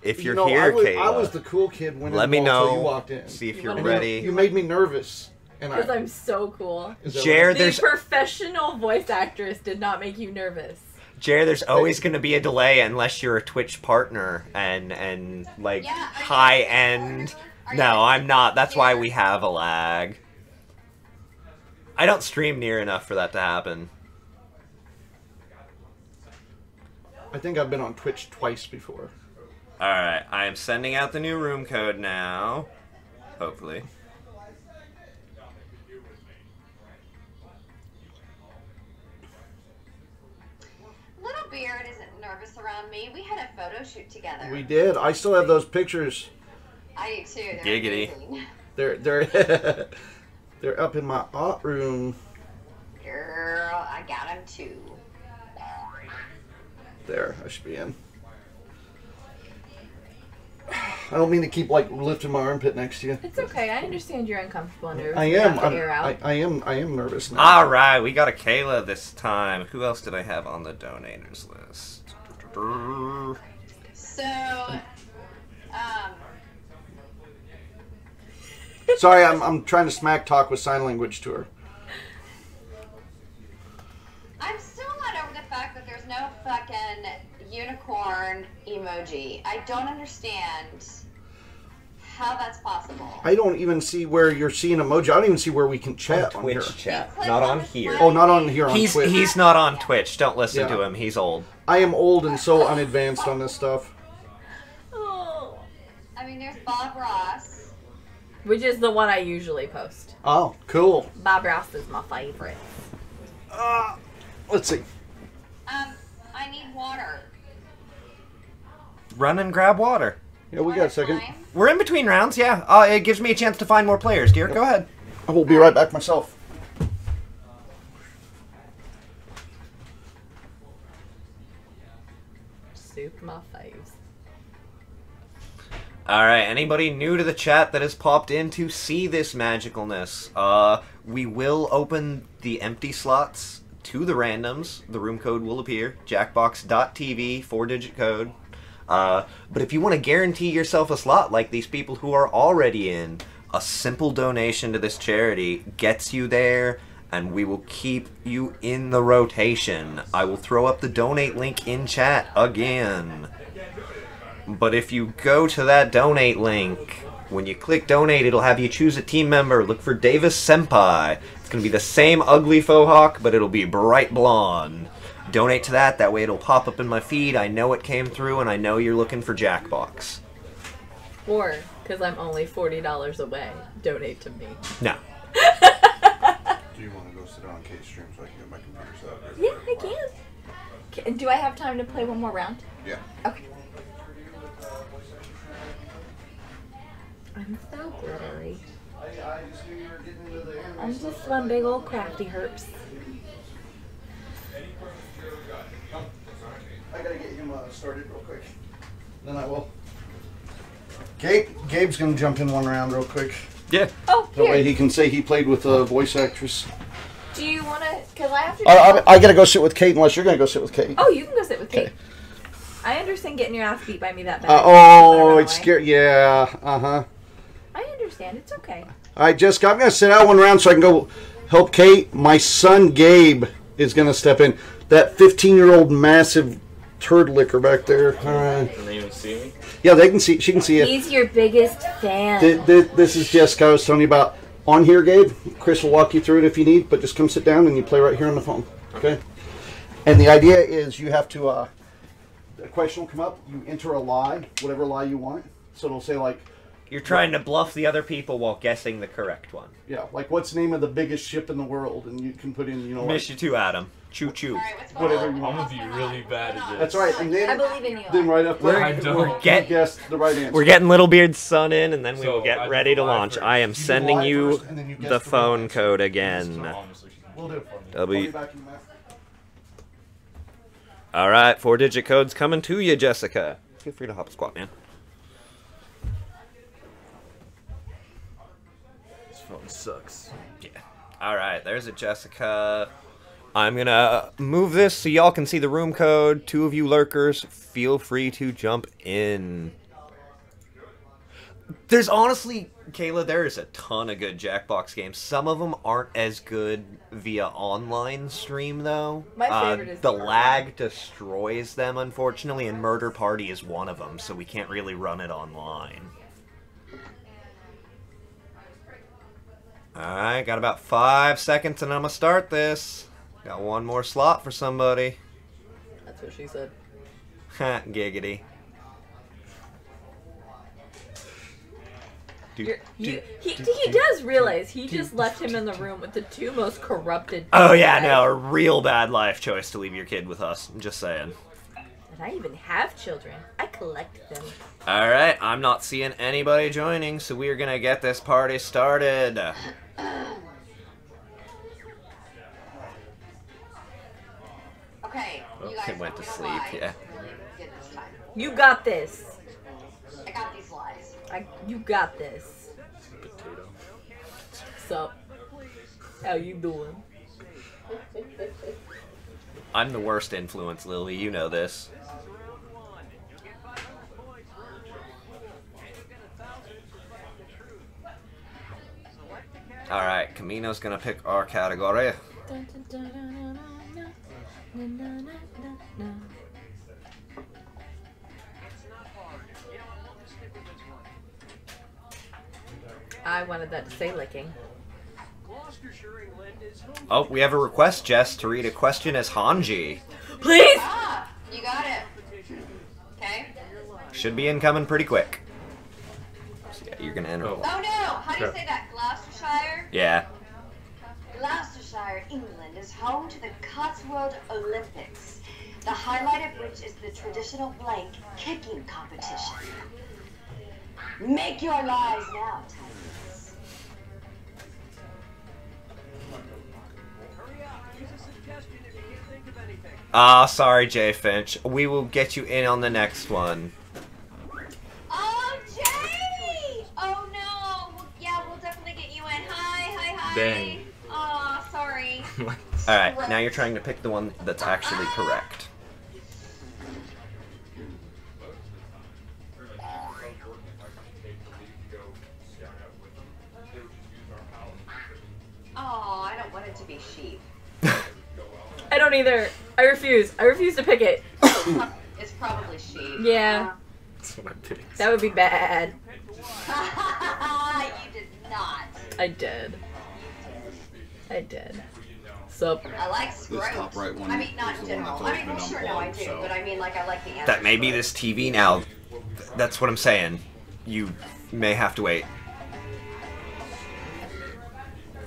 If You you're know, here, I was, Kayla, I was the cool kid when let me until know. you walked in. See if You you're wanna you- ready. You made me nervous. And I, Because I'm so cool. is that Jared, The there's professional voice actress did not make you nervous. Jared, there's always going to be a delay unless you're a Twitch partner and and like Yeah, high end. No, I'm not. That's why we have a lag. I don't stream near enough for that to happen. I think I've been on Twitch twice before. All right, I am sending out the new room code now. Hopefully. Beard isn't nervous around me. We had a photo shoot together. We did. I still have those pictures. I do too. They're Giggity. amazing. They're they're they're up in my art room. Girl, I got them too. There, I should be in. I don't mean to keep like lifting my armpit next to you. It's okay. I understand you're uncomfortable and nervous. I am. I'm, air out. I, I am. I am nervous now. All right, we got a Kayla this time. Who else did I have on the donators list? So, um, Sorry, I'm, I'm trying to smack talk with sign language to her. I'm still not over the fact that there's no fucking unicorn emoji. I don't understand how that's possible. I don't even see where you're seeing emoji. I don't even see where we can chat on, here. Twitch chat, not on on here. Oh, not on here on He's Twitch. he's not on Twitch. Don't listen Yeah. to him. He's old. I am old and so unadvanced on this stuff. Oh. I mean, there's Bob Ross. Which is the one I usually post. Oh, cool. Bob Ross is my favorite. Uh, let's see. Um, I need water. Run and grab water. Yeah, we got a second. Time. We're in between rounds. Yeah. Uh, it gives me a chance to find more players. Dear, go ahead. I will be right back myself. Soup my faves. All right. Anybody new to the chat that has popped in to see this magicalness? Uh, we will open the empty slots to the randoms. The room code will appear. Jackbox.tv, four-digit code. Uh, but if you want to guarantee yourself a slot like these people who are already in, a simple donation to this charity gets you there, and we will keep you in the rotation. I will throw up the donate link in chat again. But if you go to that donate link, when you click donate, it'll have you choose a team member. Look for Davis Senpai. It's going to be the same ugly faux hawk, but it'll be bright blonde. Donate to that, that way it'll pop up in my feed. I know it came through, and I know you're looking for Jackbox. Or, because I'm only $40 away, donate to me. No. Do you want to go sit down on Kate's stream so I can get my computer set up? Yeah, I can. Ca- Do I have time to play one more round? Yeah. Okay. I'm so glittery. I'm just one big old crafty herps. I gotta get him uh, started real quick. Then I will. Gabe, Gabe's gonna jump in one round real quick. Yeah. Oh, That way here. he can say he played with a voice actress. Do you want to? Because I have to. I, I, I gotta go sit with Kate unless you're gonna go sit with Kate. oh, you can go sit with Kate. Okay. I understand getting your ass beat by me that bad. Uh, oh, it's scary. Yeah, uh huh. I understand. It's okay. All right, Jessica, I'm going to sit out one round so I can go help Kate. My son Gabe is going to step in. That 15 year old massive turd licker back there. All right. Can they even see me? Yeah, they can see. She can see it. He's your biggest fan. Th- th- This is Jessica. I was telling you about on here, Gabe. Chris will walk you through it if you need, but just come sit down and you play right here on the phone. Okay. And the idea is you have to. Uh, a question will come up. You enter a lie, whatever lie you want. So it'll say like, You're trying to bluff the other people while guessing the correct one. yeah, like what's the name of the biggest ship in the world, and you can put in, you know, like, Miss you too, Adam. Choo choo. whatever you I'm gonna be really bad at this. That's right. And then, I believe in you. then right up there, I we'll- don't. we'll Get- guess the right answer. We're getting Littlebeard's son in, and then we So, will get do ready to launch. first. I am You sending you first, you the the phone right code So again. honestly, We'll do it for me. That'll I'll be- be back in a minute. All right, four digit codes coming to you, Jessica. Feel free to hop squat, man. this phone sucks. Yeah. All right, there's a Jessica. I'm gonna move this so y'all can see the room code. Two of you lurkers, feel free to jump in. There's honestly, Kayla, there is a ton of good Jackbox games. Some of them aren't as good via online stream, though. My Uh, is the the lag destroys them, unfortunately, and Murder Party is one of them, so we can't really run it online. Alright, got about five seconds and I'm gonna start this. Got one more slot for somebody. That's what she said. Ha, giggity. Do- You're, do- you, he, he does realize he just left him in the room with the two most corrupted. Oh yeah, people. no, a real bad life choice to leave your kid with us. I'm just saying. And I even have children. I collect them. Alright, I'm not seeing anybody joining, so we are gonna get this party started. Okay, oh, you guys went to sleep, lie. yeah. Good this time. You got this. I got these lies. I, you got this. Potato. Sup? How you doing? I'm the worst influence, Lily, you know this. Alright, Camino's gonna pick our category. I wanted that to say licking. Gloucestershire, England is home Oh, we have a request, Jess, to read a question as Hanji. Please! Ah, you got it. Okay. Should be incoming pretty quick. So yeah, you're gonna enter. Oh. Oh no! How do you say that? Gloucestershire? Yeah. Gloucestershire, England is home to the Cotswold Olympics, the highlight of which is the traditional blank kicking competition. Make your lives now, Titans. Hurry up. Use a suggestion if you can't think of anything. Ah, sorry, Jay Finch. We will get you in on the next one. Oh, Jay! Oh no! Yeah, we'll definitely get you in. Hi, hi, hi. Dang. Alright, now you're trying to pick the one that's actually correct. Oh, I don't want it to be sheep. I don't either. I refuse. I refuse to pick it. It's probably sheep. Yeah, uh, That's what I picked. that would be bad. you did not. I did. I did. Sup? I like scrote. top right one I mean, not in general. I mean, well, sure, no, I do, so- but I mean, like, I like the answer. That may be this TV now. That's what I'm saying. You may have to wait. Oh,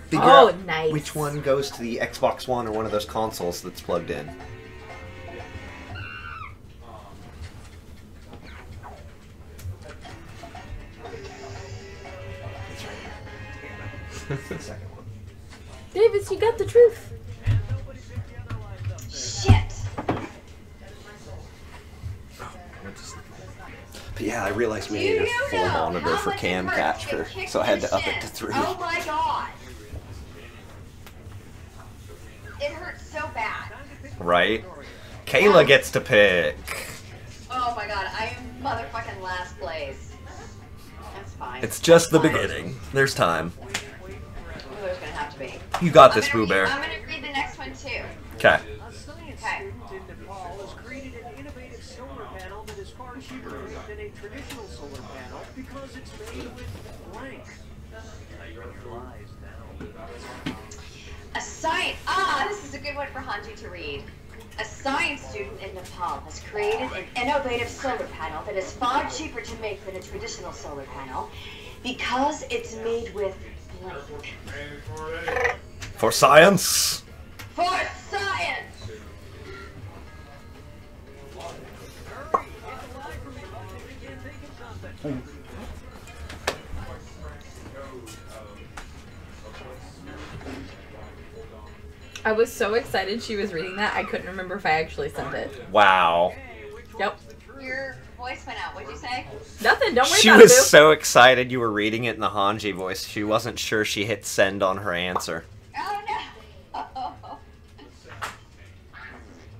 Figure Oh, out nice. Which one goes to the Xbox One or one of those consoles that's plugged in? Davis, you got the truth. But yeah, I realized we needed a full monitor for much cam hurts capture, to so I had to up it to shin? three. Oh my god. It hurts so bad. Right? Kayla gets to pick. Oh my god, I am motherfucking last place. That's fine. It's just the Fine. beginning. There's time. Ooh, There's gonna have to be. You got I'm this, Boo Bear. I'm gonna read the next one too. Okay. A science Okay. student in Nepal has created an innovative solar panel that is far cheaper to make than a traditional solar panel because it's made with blank. A science. This is a good one for Hanji to read. A science student in Nepal has created an innovative solar panel that is far cheaper to make than a traditional solar panel because it's made with blank. For science. For science! I was so excited she was reading that, I couldn't remember if I actually sent it. Wow. Yep. Your voice went out. What'd you say? Nothing, don't worry She about was it. boo. so excited you were reading it in the Hanji voice. She wasn't sure she hit send on her answer. Oh no!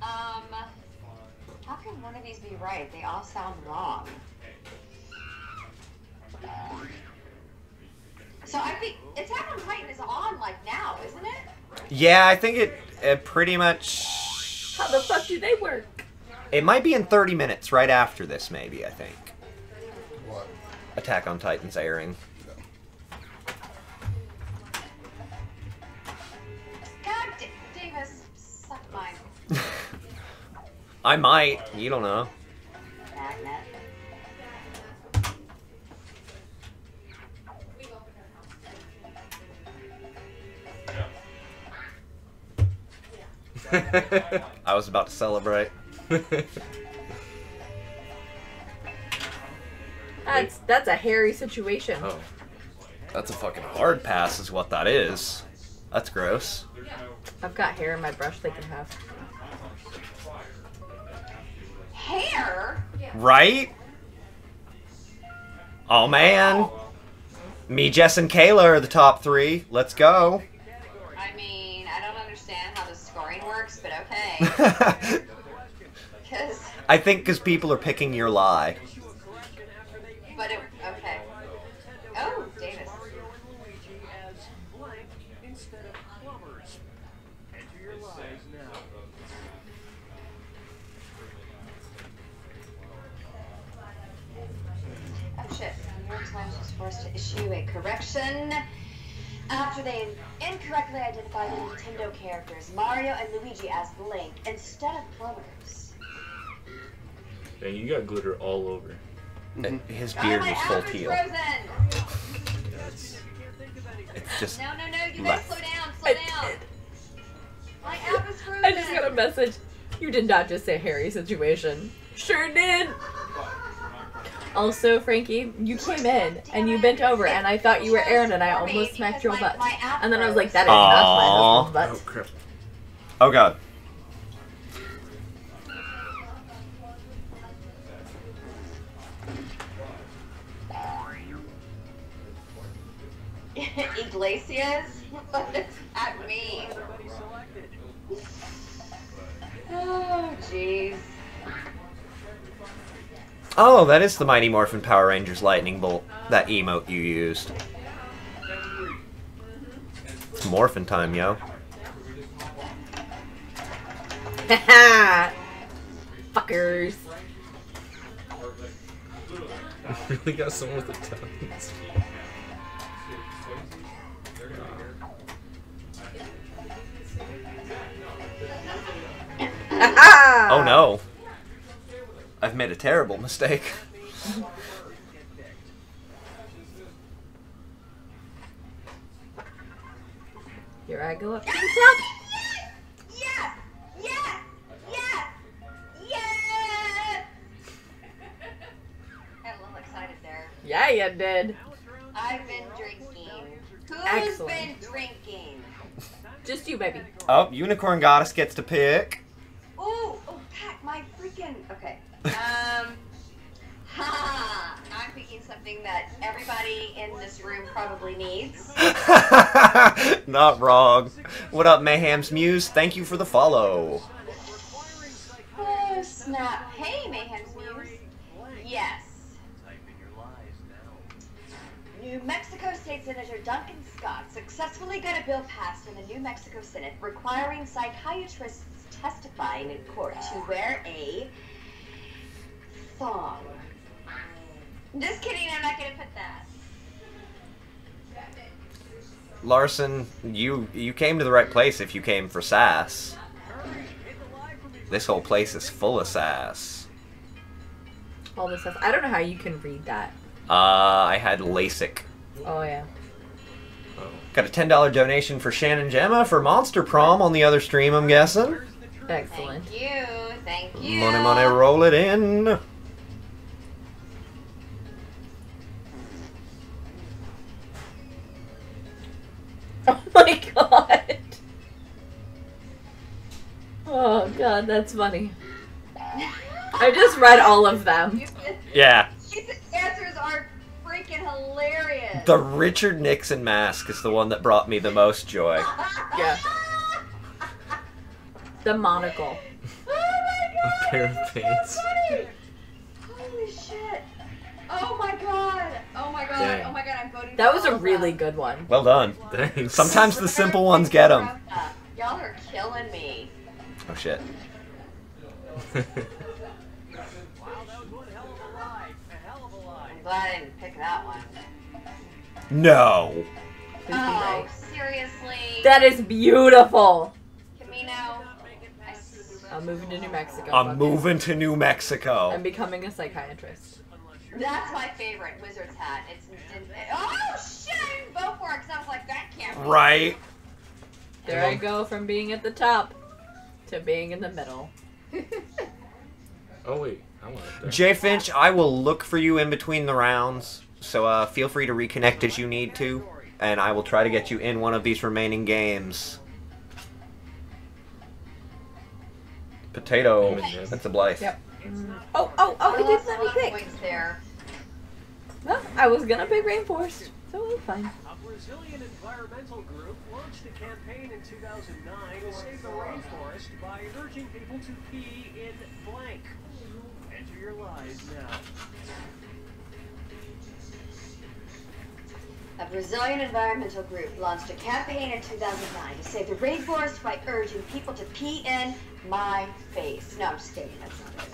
um, how can one of these be right? They all sound wrong. So I think Attack on Titan is on like now, isn't it? Yeah, I think it, it pretty much. How the fuck do they work? It might be in 30 minutes, right after this, maybe, I think. What? Attack on Titan's airing. God, Davis, suck mine. I might. You don't know. I was about to celebrate. That's that's a hairy situation. Oh. That's a fucking hard pass, is what that is. That's gross. I've got hair in my brush they can have. Hair? Right? Oh man. Me, Jess, and Kayla are the top three. Let's go. I think because people are picking your lie. but it, okay. Oh, Davis. Oh shit. New York Times was forced to issue a correction after they incorrectly identified the Nintendo characters Mario and Luigi as Link instead of plumbers. Dang, you got glitter all over. Mm-hmm. His Oh, beard my was full app teal. frozen! It's just No, no, no, you left. guys slow down, slow down. My app is frozen. I just got a message. You did not just say hairy situation. Sure did. Also, Frankie, you came in and you bent over, and I thought you were Aaron, and I almost smacked your butt. And then I was like, that is not my Aw. husband's butt. Oh, crap. Oh god. Iglesias? What does that mean? Oh, jeez. Oh, that is the Mighty Morphin Power Rangers Lightning Bolt. That emote you used. It's morphin time, yo. Fuckers. really got someone with the talents. Oh no. I've made a terrible mistake. Here I go up to the top. Yes! Yes! Yes! Yes! Got a little excited there. Yeah, you did. I've been drinking. Who's Excellent. been drinking? Just you, baby. Oh, Unicorn Goddess gets to pick. Ooh, oh, Pat, my freaking. Okay. Um. Ha! I'm picking something that everybody in this room probably needs. Not wrong. What up, Mayhem's Muse? Thank you for the follow. Oh, snap. Hey, Mayhem's Muse. Yes. New Mexico State Senator Duncan Scott successfully got a bill passed in the New Mexico Senate requiring psychiatrists testifying in court to wear a thong. Just kidding, I'm not gonna put that. Larson, you you came to the right place if you came for sass. This whole place is full of sass. All this stuff. I don't know how you can read that. Uh, I had LASIK. Oh yeah. Got a ten dollar donation for Shannon Gemma for Monster Prom on the other stream. I'm guessing. Excellent. Thank you. Thank you. Money, money, roll it in. Oh my god. Oh god, that's funny. I just read all of them. Yeah. These answers are freaking hilarious. The Richard Nixon mask is the one that brought me the most joy. Yeah. The monocle. Oh my god! A pair of pants. Holy shit. Oh my god. Oh my god. Dang. Oh my god. I'm voting. That was a really them. good one. Well done. Thanks. Sometimes the simple ones get them. Y'all are killing me. Oh shit. Wow, that was one hell of a lie. A hell of a lie. I'm glad I didn't pick that one. No. Oh, seriously. That is beautiful. Camino. I s- I'm moving to New Mexico. I'm Fuck moving to New. Mexico. I'm becoming a psychiatrist. That's my favorite wizard's hat. It's. it's oh shit! I didn't vote for it because I was like, that can't. be Right. There I go from being at the top to being in the middle. Oh wait, I want it there. Jay Finch, I will look for you in between the rounds. So uh, feel free to reconnect as you need to, and I will try to get you in one of these remaining games. Potato. Amen. That's a Blythe. Yep. Mm. Oh, oh, oh, I it didn't let me lot pick. there. Well, I was gonna pick Rainforest, so it was fine. A Brazilian environmental group launched a campaign in 2009 to save the rainforest by urging people to pee in blank. Enter your lies now. A Brazilian environmental group launched a campaign in 2009 to save the rainforest by urging people to pee in my face. No, I'm just kidding. That's not it.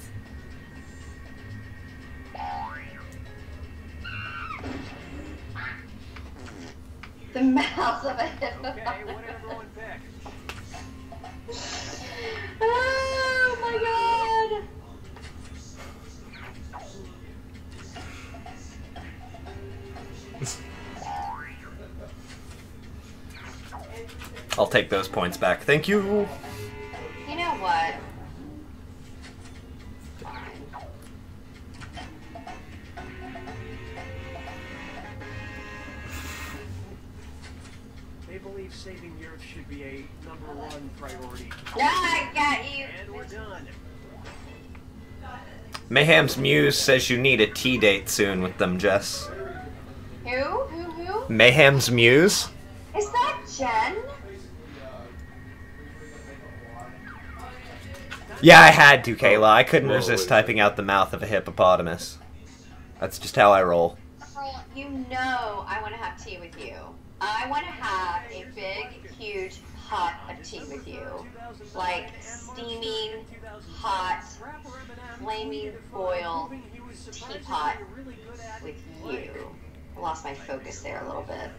The mouth of a hippo. Okay, what did everyone pick? Oh my god. I'll take those points back. Thank you. You saving the Earth should be a number one priority. Yeah, I got you. And we're done. Mayhem's Muse says you need a tea date soon with them, Jess. Who? Who? Who? Mayhem's Muse? Is that Jen? Yeah, I had to, Kayla. I couldn't resist typing out the mouth of a hippopotamus. That's just how I roll. You know I want to have tea with you. I want to have a big, huge pot of tea with you. Like steaming, hot, flaming boil teapot with you. I lost my focus there a little bit.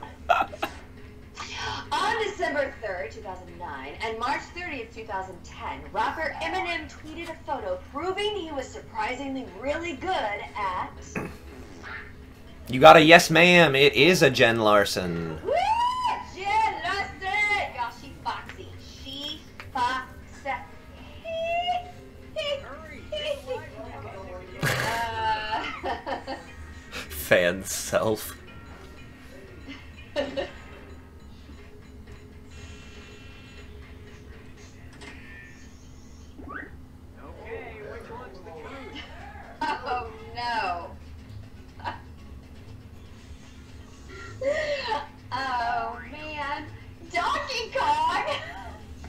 On December 3rd, 2009, and March 30th, 2010, rapper Eminem tweeted a photo proving he was surprisingly really good at. You got a yes, ma'am. It is a Jen Larson. Woo! Jen Larson! Y'all, she foxy. She foxy. uh, Fan self. Oh, man. Donkey Kong!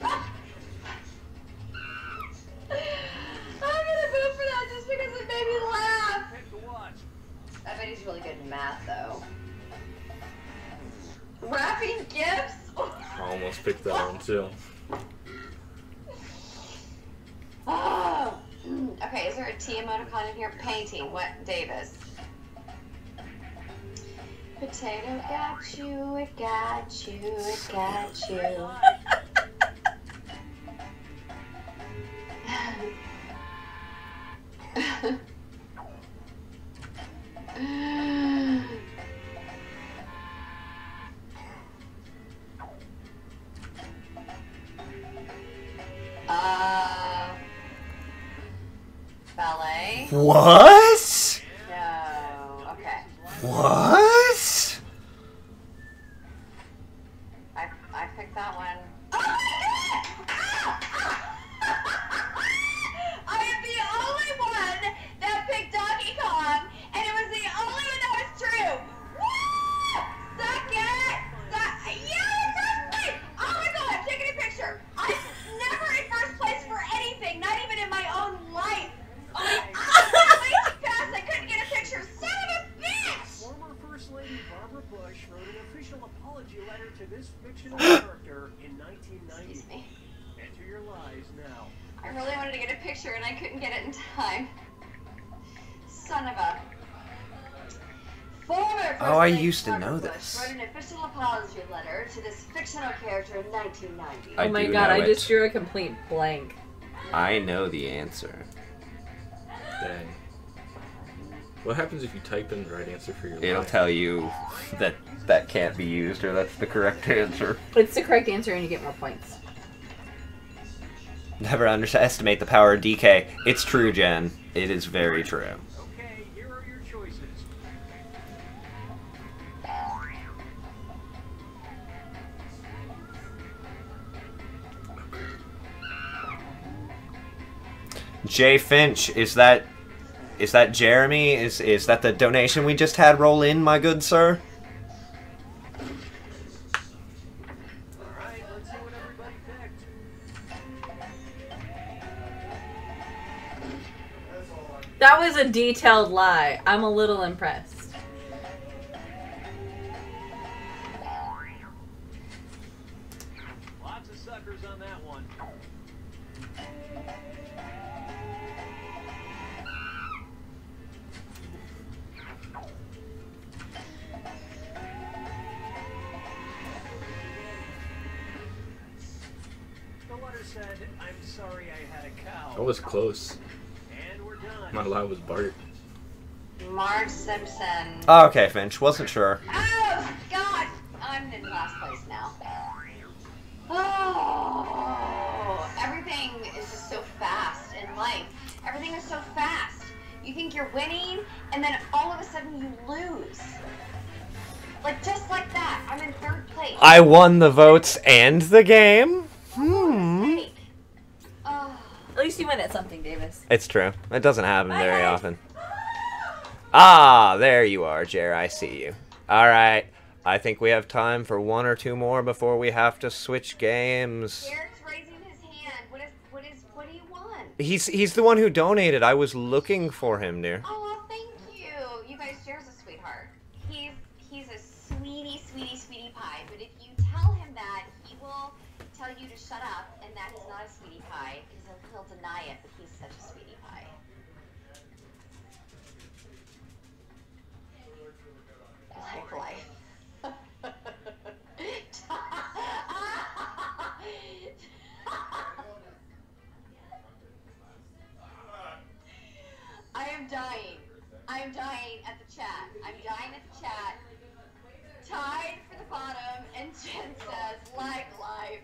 I'm gonna vote for that just because it made me laugh! I bet he's really good in math, though. Wrapping gifts? I almost picked that one, too. Oh! Okay, is there a T emoticon in here? Painting. What? Davis. Potato got you, it got you, it got you. uh, ballet? What? What? I, I picked that one. I am the only one that picked Donkey Kong, and it was the only one that was true. Woo! Suck it! Suck yeah, first place! Oh my god, I'm taking a picture. I'm never in first place for anything, not even in my own life. Oh my god, way too fast. I couldn't get a picture. Son of a bitch! Former First Lady Barbara Bush wrote an official apology letter to this fictional character in 1990. Excuse me. Enter your lies now. I really wanted to get a picture and I couldn't get it in time. Son of a. Former First Oh, I used to know Bush this. Wrote an official apology letter to this fictional character in 1990. I oh my do god, know I it. just drew a complete blank. I know the answer. Dang. What happens if you type in the right answer for your It'll lie? tell you that that can't be used or that's the correct answer. It's the correct answer and you get more points. Never underestimate the power of DK. It's true, Jen. It is very true. Okay, here are your choices. Jay Finch, is that is that Jeremy? Is is that the donation we just had roll in, my good sir? That was a detailed lie. I'm a little impressed. Was close. And we're. My lie was Bart. Marge Simpson. Oh, okay, Finch. Wasn't sure. Oh, God! I'm in last place now. Oh, everything is just so fast in life. Everything is so fast. You think you're winning, and then all of a sudden you lose. Like, just like that. I'm in third place. I won the votes and the game. Hmm. Mistake. Oh, At least you win at something, Davis. It's true. It doesn't happen Bye, very bye. often. Ah, there you are, Jer. I see you. All right. I think we have time for one or two more before we have to switch games. Derek's raising his hand. What is, what is, what do you want? He's he's the one who donated. I was looking for him, dear. Oh, am dying at the chat. I'm dying at the chat. Tied for the bottom, and Jen says, like life.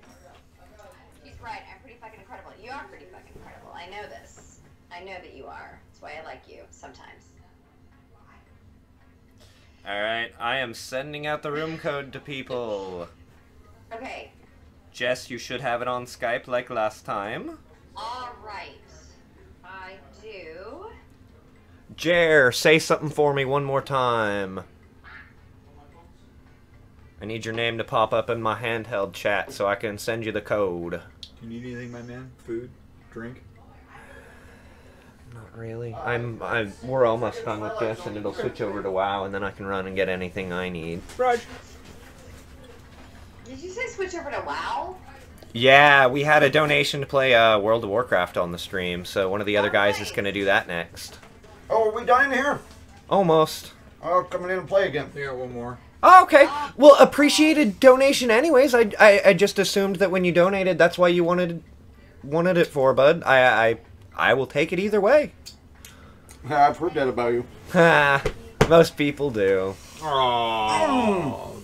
She's right. I'm pretty fucking incredible. You are pretty fucking incredible. I know this. I know that you are. That's why I like you sometimes. All right. I am sending out the room code to people. Okay. Jess, you should have it on Skype like last time. All right. I do. Jer, say something for me one more time. I need your name to pop up in my handheld chat so I can send you the code. Do you need anything, my man? Food? Drink? Not really. I'm. I'm. We're almost done with this, and it'll switch over to WoW, and then I can run and get anything I need. Raj. Did you say switch over to WoW? Yeah, we had a donation to play uh, World of Warcraft on the stream, so one of the other guys is going to do that next. Oh, are we done here? Almost. Oh, coming in and play again. We got one more. Oh, okay. Well, appreciated donation, anyways. I, I, I just assumed that when you donated, that's why you wanted wanted it for, bud. I I I will take it either way. I've heard that about you. Ha. Most people do. Oh.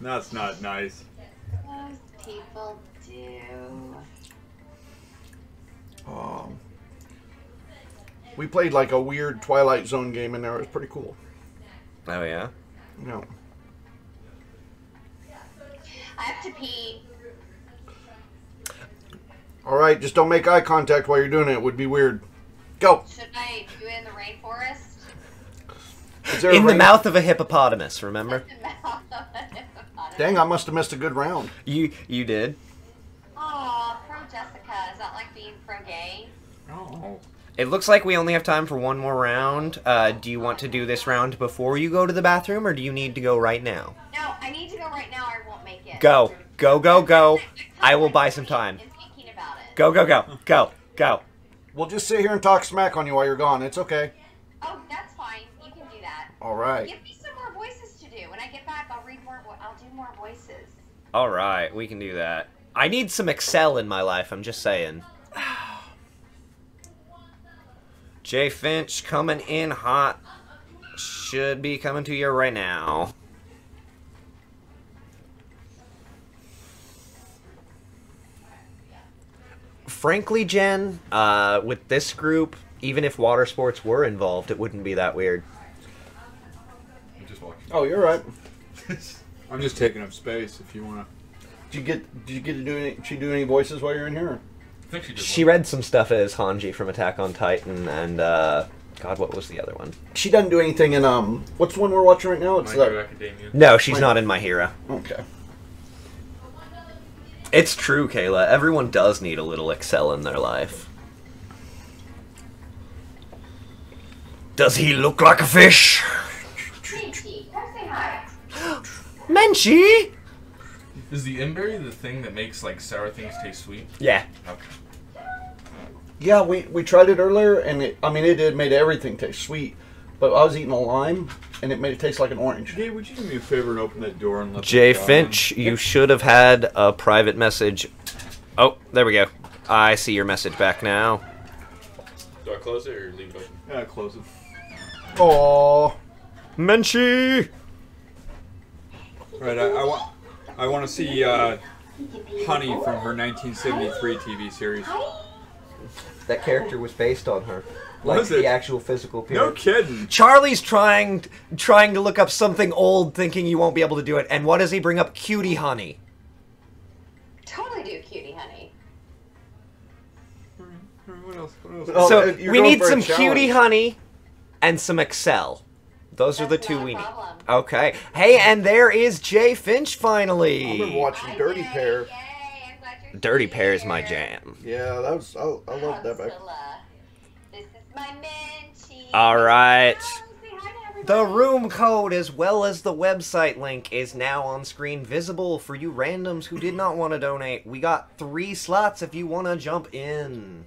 That's not nice. Most people do. Um, we played like a weird Twilight Zone game in there. It was pretty cool. Oh yeah. No. I have to pee. All right, just don't make eye contact while you're doing it. It would be weird. Go. Should I do it in the rainforest? Is there a In the rain- mouth of a hippopotamus. Remember? Dang, I must have missed a good round. You you did. Aw, pro Jessica. Is that like being pro gay? Oh. It looks like we only have time for one more round. Uh, do you want to do this round before you go to the bathroom, or do you need to go right now? No, I need to go right now. or I won't make it. Go, go, go, go. I will buy some time. Thinking about it. Go, go, go, go, go. We'll just sit here and talk smack on you while you're gone. It's okay. Oh, that's fine. You can do that. All right. Give me some more voices to do. When I get back, I'll read more. Vo- I'll do more voices. All right, we can do that. I need some Excel in my life. I'm just saying. Jay Finch coming in hot. Should be coming to you right now. Frankly, Jen, uh, with this group, even if water sports were involved, it wouldn't be that weird. Just. Oh, you're right. I'm just taking up space if you want Did you get? Did you get to do any? She do any voices while you're in here? I think she read some stuff as Hanji from Attack on Titan, and uh, God, what was the other one? She doesn't do anything in um. What's the one we're watching right now? It's My Hero the. Academia. No, she's not in My Hero. Okay. It's true, Kayla. Everyone does need a little Excel in their life. Does he look like a fish? Thanky, come say hi. Menchie! Is the imberry the thing that makes like sour things taste sweet? Yeah. Okay. Yeah, we we tried it earlier, and it. I mean, it did made everything taste sweet, but I was eating a lime, and it made it taste like an orange. to. Would you do me a favor and open that door and let Jay the guy Finch, you should have had a private message. Oh, there we go. I see your message back now. Do I close it or leave it open? in? Yeah, close it. Oh, Menchie! Right, I, I want. I want to see uh, Honey from her 1973 TV series. That character was based on her. Like Was the it? actual physical No kidding. Charlie's trying trying to look up something old, thinking you won't be able to do it. And what does he bring up? Cutie honey. Totally do, cutie honey. What else? What else? Oh, so uh, we need some challenge. cutie honey and some Excel. Those are the two we need. Okay. Hey, and there is Jay Finch finally. I've been watching Dirty Yay, Pair. Yay, I'm glad you're Dirty here. Pair is my jam. Yeah, that was. I, I love that back. Priscilla. This is my Menchie. All right. Say hi to everybody. The room code as well as the website link is now on screen visible for you randoms who did not want to donate. We got three slots if you want to jump in.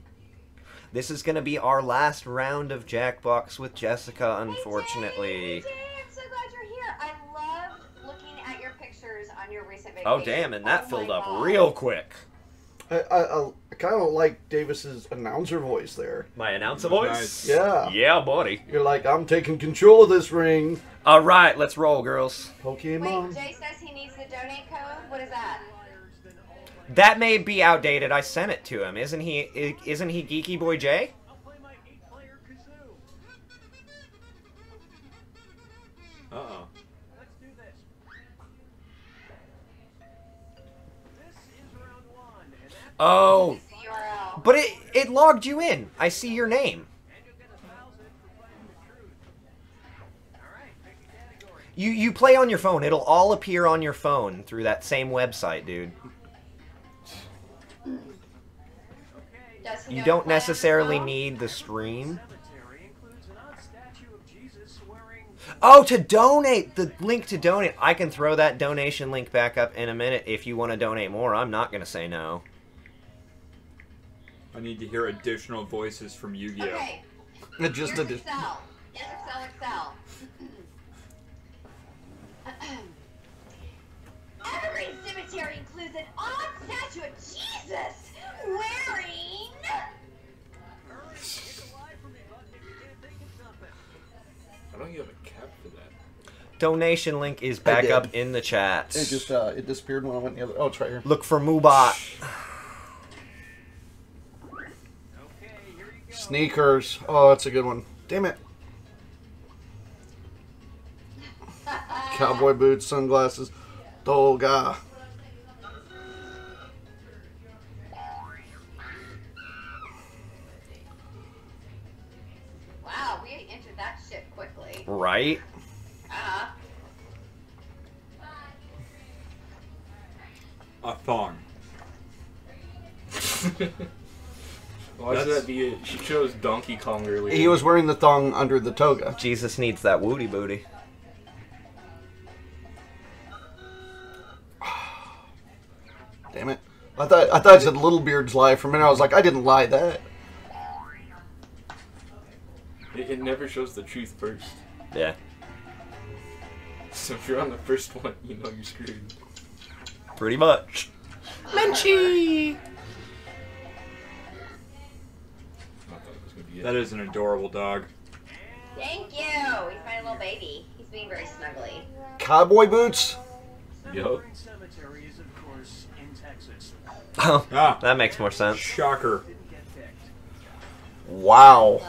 This is going to be our last round of Jackbox with Jessica, Hey, Jay, unfortunately. Jay, I'm so glad you're here. I love looking at your pictures on your recent oh, vacation. Oh, damn, and oh that Oh filled up God. real quick. I, I, I kind of like Davis's announcer voice there. My announcer Nice. voice? Yeah. Yeah, buddy. You're like, I'm taking control of this ring. All right, let's roll, girls. Pokemon. Wait, Jay says he needs the donate code. What is that? That may be outdated. I sent it to him. Isn't he? Isn't he Geeky Boy Jay? I'll play my eight-player kazoo. Uh oh. Let's do this. This is round one, and that's Oh, but it it logged you in. I see your name. and you'll get a thousand for playing the truth. All right, pick a category. You you play on your phone. It'll all appear on your phone through that same website, dude. You don't necessarily well? need the stream. Cemetery includes an odd statue of Jesus wearing Oh, to donate! The link to donate. I can throw that donation link back up in a minute if you want to donate more. I'm not going to say no. I need to hear additional voices from Yu-Gi-Oh. Okay. Just Here's did. Excel. Here's Excel. Excel. Every cemetery includes an odd statue of Jesus wearing. Why don't you have a cap for that? Donation link is back did. up in the chat. It just uh, it disappeared when I went the other. Oh, it's right here. Look for Moobot. Sneakers. Oh, that's a good one. Damn it. Cowboy boots, sunglasses, toga. Wow, Right? Uh, A thong. Why should that be? it? She chose Donkey Kong earlier. He was wearing the thong under the toga. Jesus needs that woody booty. Damn it. I thought I thought I said Little Beard's lie for a minute. I was like, I didn't lie that. It, it never shows the truth first. Yeah. So if you're on the first one, you know you're screwed. Pretty much. Menchie! I thought it was gonna be it. That is an adorable dog. thank you. He's my little baby. He's being very snuggly. Cowboy boots. Yup. Cemetery is, of course, in Texas. Oh, Ah, that makes more sense. shocker. Didn't get picked. Wow.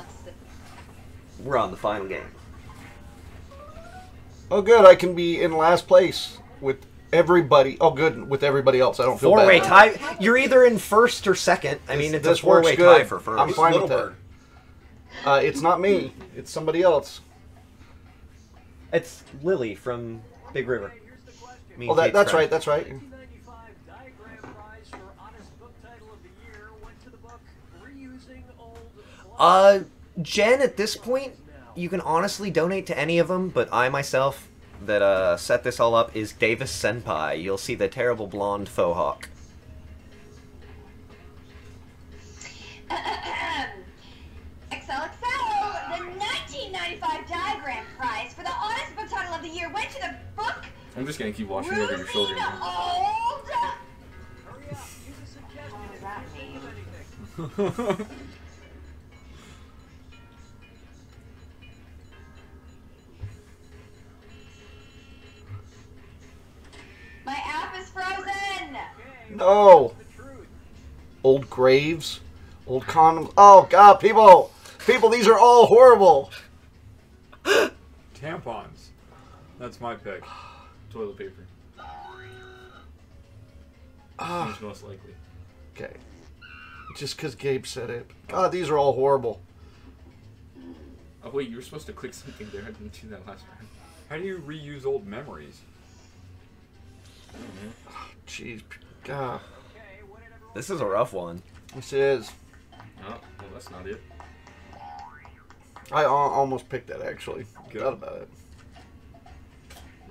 We're on the final game. Oh, good. I can be in last place with everybody. Oh, good. With everybody else. I don't feel Four way bad. tie. You're either in first or second. I mean, This- it's a four way good. tie for 1st I'm fine with Little that. Uh, it's not me. It's somebody else. It's Lily from Big River. Me Oh, that, that's friend. right. That's right. 1995 Diagram Prize for Oddest Book Title of the Year went to the book Reusing Old Uh, Jen, at this point, you can honestly donate to any of them, but I myself, that uh, set this all up, is Davis Senpai. You'll see the terrible blonde faux hawk. Excel, Excel. The 1995 Diagram Prize for the Oddest Book Title of the Year went to the book I'm just gonna keep watching over your shoulder. Reusing now. Old. My app is frozen. No. Old graves. Old condoms. Oh, God, people. People, these are all horrible. Tampons. That's my pick. Toilet paper. Ah, Seems most likely. okay. Just because Gabe said it. God, these are all horrible. Oh wait, you were supposed to click something there. I didn't do that last time. How do you reuse old memories? Jeez. God. This is a rough one. This is. Oh, well that's not it. I almost picked that, actually. Thought about it.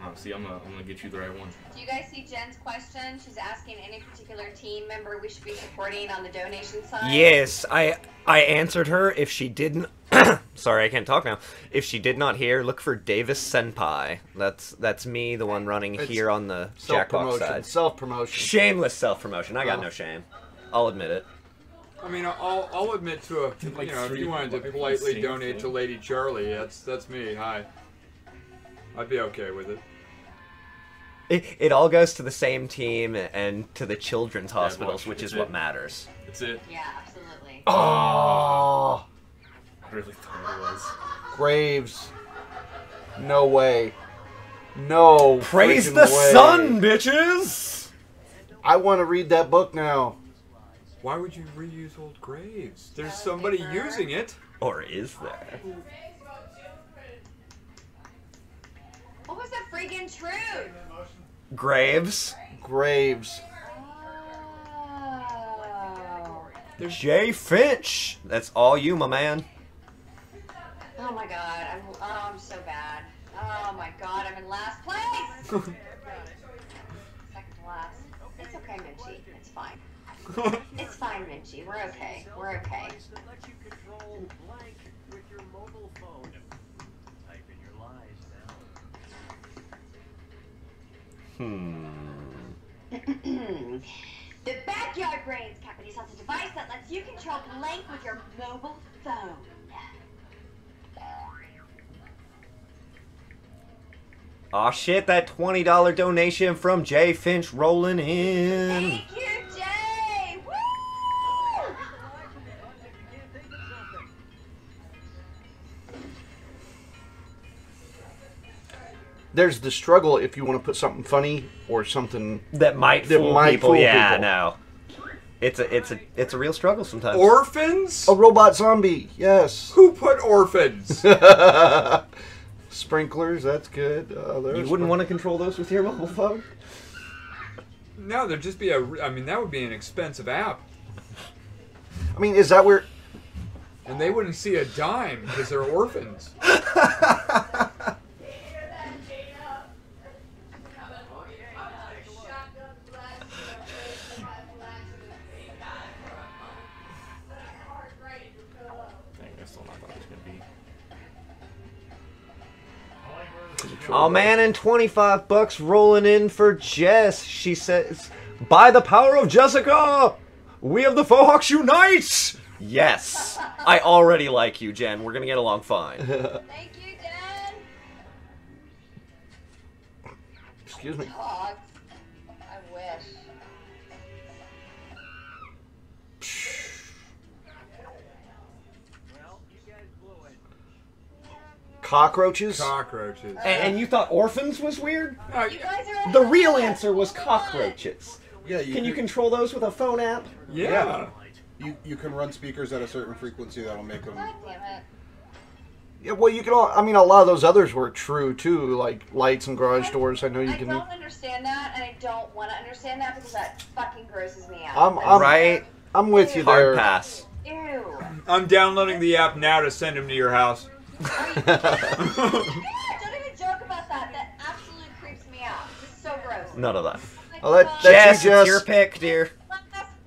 No, see, I'm gonna, I'm gonna get you the right one. Do you guys see Jen's question? She's asking any particular team member we should be supporting on the donation side. Yes, I I answered her. If she didn't, sorry, I can't talk now. If she did not hear, look for Davis Senpai. That's that's me, the one running It's here on the Jackbox Self-promotion. side. Self-promotion. Shameless self promotion. I got Oh. no shame. I'll admit it. I mean, I'll, I'll admit to a, Like you know, if you wanted to politely same donate to. Lady Charlie, that's that's me. Hi. I'd be okay with it. It, it all goes to the same team and to the children's hospitals, watch, which it's is what it. matters. That's it. Yeah, absolutely. Oh, I really thought it was. graves. No way. No. Praise the way. sun, bitches! I want to read that book now. Why would you reuse old graves? There's somebody using it. Or is there? What was the friggin' truth? Graves. Graves. Oh. Jay Finch. That's all you, my man. Oh my god, I'm oh, I'm so bad. Oh my god, I'm in last place. Second to last. It's okay, Menchie. It's fine. it's fine, Menchie. We're okay. We're okay. Hmm. the Backyard Brains Company sells a device that lets you control blank with your mobile phone. Aw shit, that $20 donation from Jay Finch rolling in. Thank you, There's the struggle if you want to put something funny or something That might that fool might people. fool yeah, people. no. It's a it's a it's a real struggle sometimes. Orphans? A robot zombie, yes. Who put orphans? Sprinklers, that's good. Uh, you wouldn't want to control those with your mobile phone? no, there'd just be a. I mean, that would be an expensive app, I mean, is that where? and they wouldn't see a dime because they're orphans. Oh man, and 25 bucks rolling in for Jess. She says, By the power of Jessica, we of the Fohawks unite! Yes. I already like you, Jen. We're gonna get along fine. Thank you, Dad. Excuse me. Cockroaches? Cockroaches. and, and you thought orphans was weird? No, You guys are The real answer was cockroaches. Yeah, you Can you control those with a phone app? yeah. You you can run speakers at a certain frequency that'll make them. God damn it. Yeah, well, you can all. I mean, a lot of those others were true too, like lights and garage doors. I know you I can. don't understand that, and I don't want to understand that because that fucking grosses me out. I'm, That's I'm Right? I'm with you Hard there. pass. Ew. I'm downloading the app now to send them to your house. Don't even joke about that. That absolutely creeps me out. It's so gross. None of that. Like, I'll let- fuck. That's Jess, you, it's your pick, dear. Last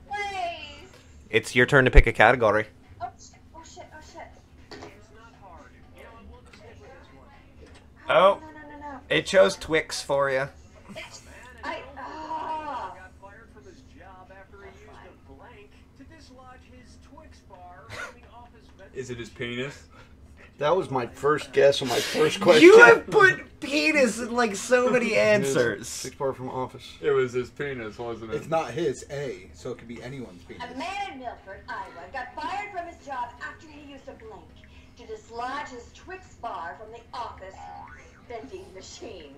place. It's your turn to pick a category. Oh shit! Oh shit! Oh shit! It's not hard. You know what? We'll just stick with this one. Oh, No! No! No! No! it chose Twix for you. It's, I. ah. got fired from his job after he used a blank to dislodge his Twix bar from the office. Is it his penis? That was my first guess on my first question. You have put penis in like so many answers. Six bar from office. It was his penis, wasn't it? It's not his A, so it could be anyone's penis. A man in Milford, Iowa, got fired from his job after he used a blank to dislodge his Twix bar from the office vending machine.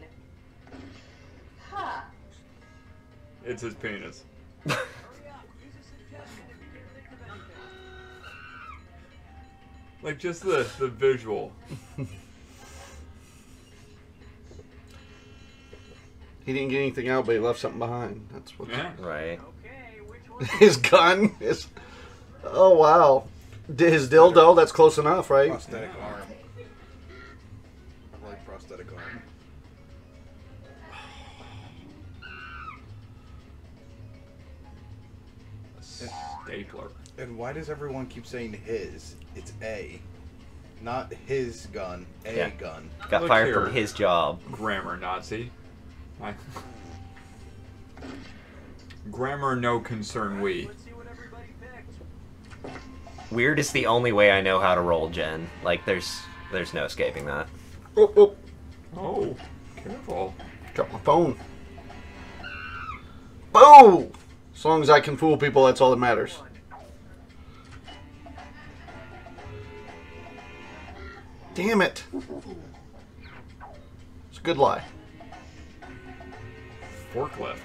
Huh. It's his penis. Like just the the visual. He didn't get anything out, but he left something behind. That's what. Yeah. Right. Okay, which one? His gun. is. Oh wow. D- His dildo. That's close enough, right? Prosthetic arm. I like prosthetic arm. Stapler. And why does everyone keep saying his? It's A. Not his gun, a Yeah. gun. Got Look fired here. from his job. Grammar Nazi. I... Grammar no concern we. Let's see what everybody picked. Weird is the only way I know how to roll, Jen. Like there's there's no escaping that. Oh, oh. Oh, careful. Drop my phone. Boom! As long as I can fool people, that's all that matters. Damn it. It's a good lie. Forklift.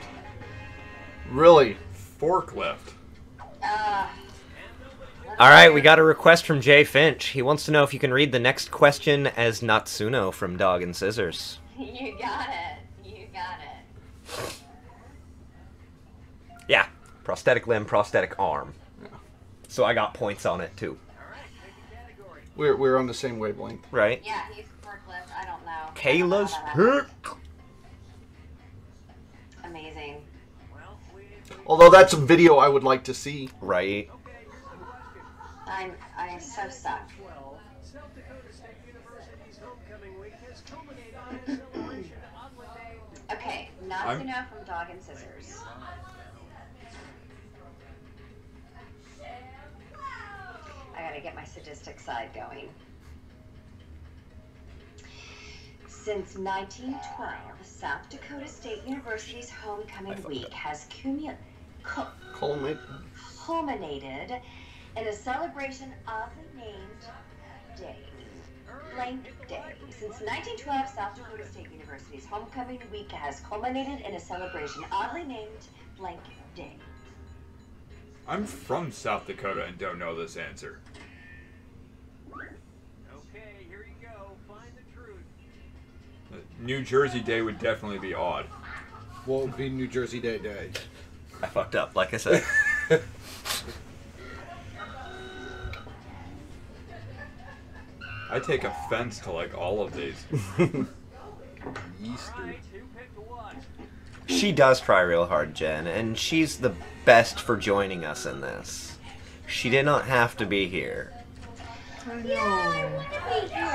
Really? Forklift. Uh, All right, we got a request from Jay Finch. He wants to know if you can read the next question as Natsuno from Dog and Scissors. you got it. You got it. Yeah, prosthetic limb, prosthetic arm. So I got points on it too. We're we're on the same wavelength. Right? Yeah, he's forklift. I don't know. Kayla's I don't know. pick. Amazing. Although that's a video I would like to see. Right. I'm I am so stuck. South Dakota State University's homecoming week has culminated in a celebration oddly named Okay, not I'm- to know from Dog and Scissors. I gotta get my sadistic side going. Since 1912, South Dakota State University's homecoming week has cumu- cu- Culminate. culminated in a celebration of the named day. Blank Day. Since 1912, South Dakota State University's homecoming week has culminated in a celebration oddly named Blank Day. I'm from South Dakota and don't know this answer. Okay, here you go. Find the truth. Uh, New Jersey Day would definitely be odd. What would be New Jersey Day Day? I fucked up, like I said. I take offense to like all of these. Easter. Who picked what? she does try real hard, Jen, and she's the best for joining us in this. She did not have to be here. I know,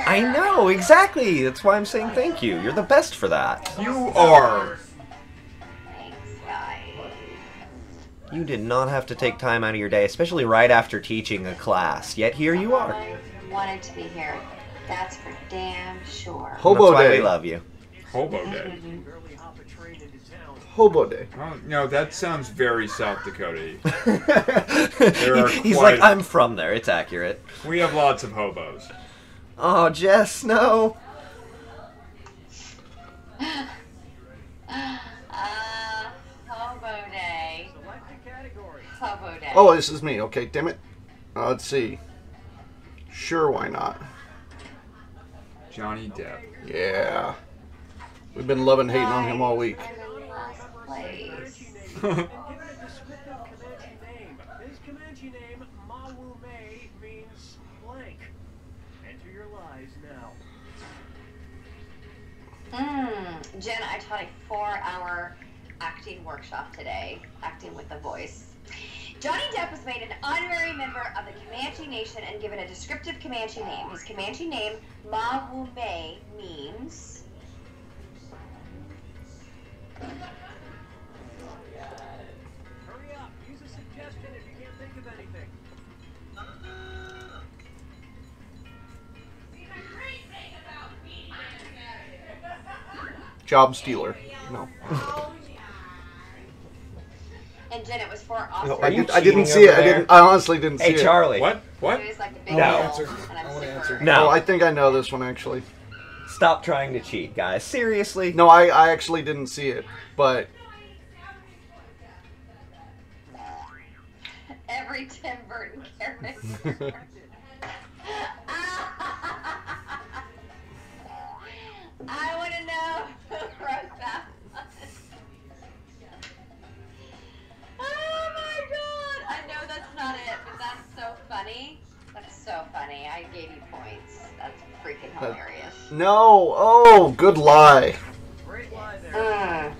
i know exactly. That's why I'm saying thank you. You're the best for that. You are. Thanks, guys. You did not have to take time out of your day, especially right after teaching a class. Yet here you are. I wanted to be here. That's for damn sure. Hobo That's why Day. we love you. Hobo Day. Hobo Day. Oh, no, that sounds very South Dakota. He's like, I'm from there. It's accurate. We have lots of hobos. Oh, Jess, no. Uh, Hobo Day. Select a category. Hobo Day. Oh, this is me. Okay, damn it. Uh, let's see. Sure, why not? Johnny Depp. Yeah. We've been loving hating on him all week. I'm in last place. And given a descriptive Comanche name. His Comanche name, Mawu May, means blank. Enter your lies now. Mm, Jen, I taught a four-hour acting workshop today, acting with the voice. Johnny Depp was made an honorary member of the Comanche Nation and given a descriptive Comanche name. His Comanche name, Mawume, means. Job stealer. No. And Jen, it was for oh, No, I, did, I didn't see it. over I didn't. I honestly didn't see Hey, it. Charlie. What? What? It was like the big No. Answer. I'm wanna answer. No. Oh, I think I know this one actually. Stop trying to cheat, guys. Seriously. No, I, I actually didn't see it, but Every Tim Burton character. I want to know who wrote that one. Oh my god! I know that's not it, but that's so funny. That's so funny. I gave you points. That's freaking hilarious. no. Oh, good lie. Great lie there. Mm.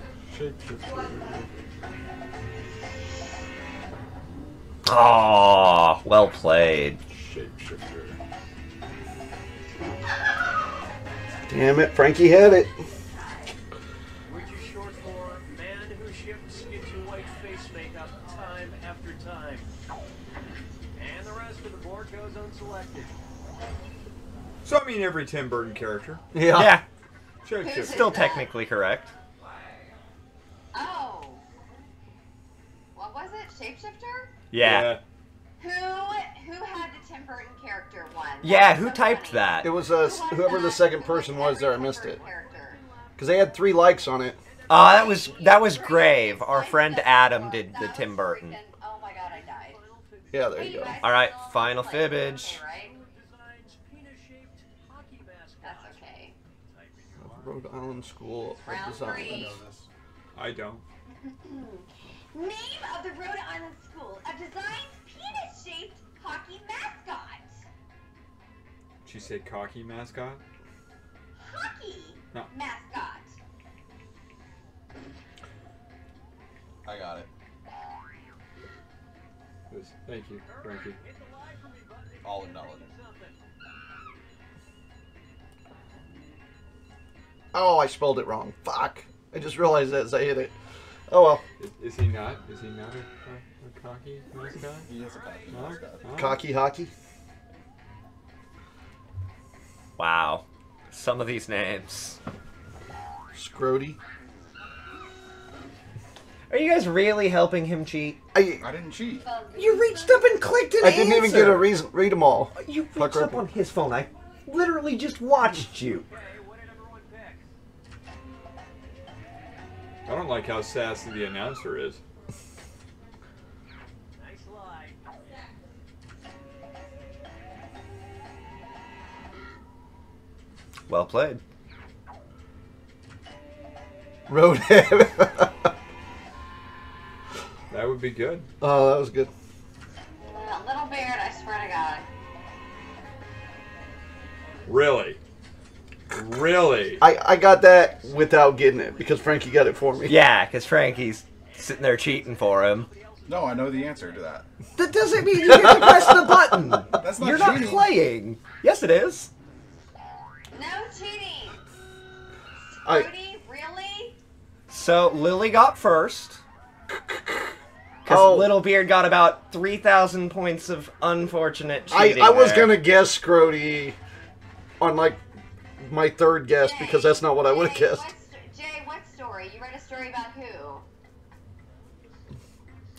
Aw, well played. Shapeshifter. Damn it, Frankie had it. Which is short for man who shifts into white face makeup time after time. And the rest of the board goes unselected. So I mean every Tim Burton character. Yeah. Yeah, Shapeshifter. still technically correct. Oh. What was it? Shapeshifter? Yeah. Who who had the Tim Burton character one? Yeah, who so typed funny. that? It was uh, Who whoever the that? second Who was person was there. I missed it because they had three likes on it. Oh, that was that was Grave. Our friend Adam did the Tim Burton. Oh my god, I died. Yeah, there you go. All right, final like fibbage. okay, Right? Designs penis-shaped hockey mascot. That's okay. Type in your Rhode Island School of Design. I don't. Name of the Rhode Island School of Design's penis-shaped cocky mascot. She said cocky mascot. Hockey No. mascot. I got it. Yes, Thank you, Frankie. All acknowledged. Oh, I spelled it wrong. Fuck. I just realized that as I hit it. Oh well. Is, is he not? Is he not a, a, a cocky mascot? He is a cocky No? mascot. No? Cocky hockey. Wow. Some of these names. Scrody. Are you guys really helping him cheat? I I didn't cheat. You reached up and clicked an I didn't even get a reason. Read them all. You Fuck reached up on his phone. I literally just watched you. I don't like how sassy the announcer is. Well played. Roadhead. That would be good. oh, that was good. Little Beard, I swear to God. Really? Really? I, I got that without getting it because Frankie got it for me. Yeah, because Frankie's sitting there cheating for him. No, I know the answer to that. That doesn't mean you get to press the button. That's not You're not playing. Yes, it is. No cheating. I- Cody, really? So Lily got first. Because Oh. Little Beard got about 3,000 points of unfortunate I, cheating. I was gonna guess Scrody on like my third guess Jay, because that's not what I would have guessed. what Jay, what story? You read a story about who?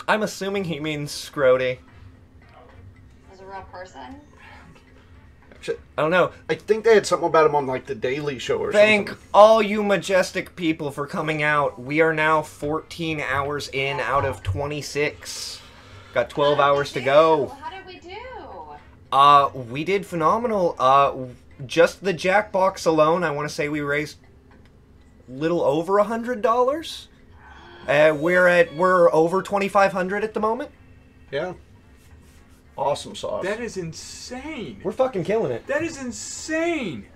I'm assuming he means Scrody. Was a real person? I don't know. I think they had something about him on like the Daily Show or Thank something. Thank all you majestic people for coming out. We are now 14 hours in out of 26. Got 12 hours to go. How did we do? Uh, we did phenomenal. Uh, just the Jackbox alone, I want to say we raised little over a hundred dollars. Uh, we're at we're over 2,500 at the moment. Yeah. Awesome sauce. That is insane. We're fucking killing it. That is insane.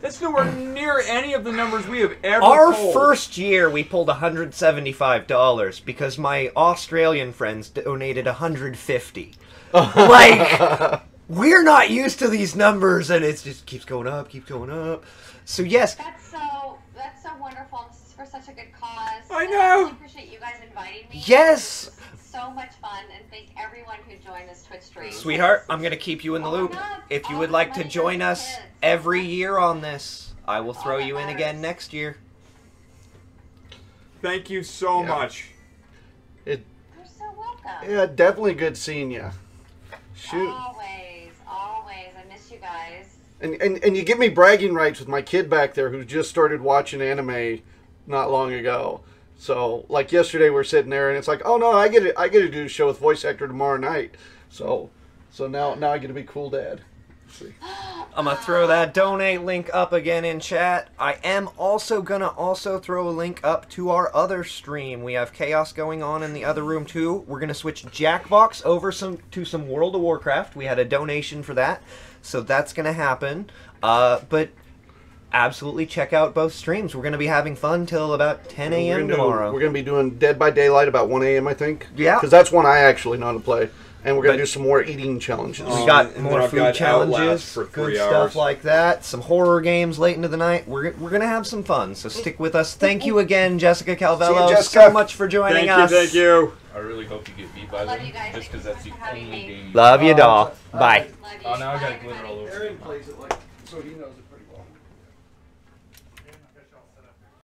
That's nowhere near any of the numbers we have ever Our pulled. first year, we pulled $175 because my Australian friends donated 150. like, we're not used to these numbers, and it just keeps going up, keeps going up. So yes, That's so that's so wonderful. This is for such a good cause. I know. I really appreciate you guys inviting me. yes, So much fun, and thank everyone who joined this Twitch stream. sweetheart, I'm gonna keep you in the loop. If you would like to join us every year on this, I will throw you in again next year. Thank you so much. It, You're so welcome. yeah, definitely good seeing you. Shoot. Always, always. I miss you guys. And, and and you give me bragging rights with my kid back there who just started watching anime not long ago. So like yesterday we're sitting there and it's like, oh no, I get it I get to do a show with voice actor tomorrow night. So so now now I get to be cool dad. I'm gonna throw that donate link up again in chat. I am also gonna also throw a link up to our other stream. We have chaos going on in the other room too. We're gonna switch Jackbox over some to some World of Warcraft. We had a donation for that, so that's gonna happen. Uh, but absolutely check out both streams. We're gonna be having fun till about 10 a.m. gonna do- tomorrow. we're gonna be doing Dead by Daylight about 1 a.m. I think. Yeah. Because that's one I actually know how to play. And we're gonna do some more eating challenges. We got and more food got challenges, good three stuff hours. like that. Some horror games late into the night. We're, we're gonna have some fun, so stick with us. Thank you again, Jessica Calvello, Jessica. so much for joining Thank us. you, thank you. I really hope you get beat by Love them, you guys. just because that's the so much for having only me. game. Love you, doll. uh, Bye. Love you. Oh, now I got glitter all over. Aaron plays it like so he knows it.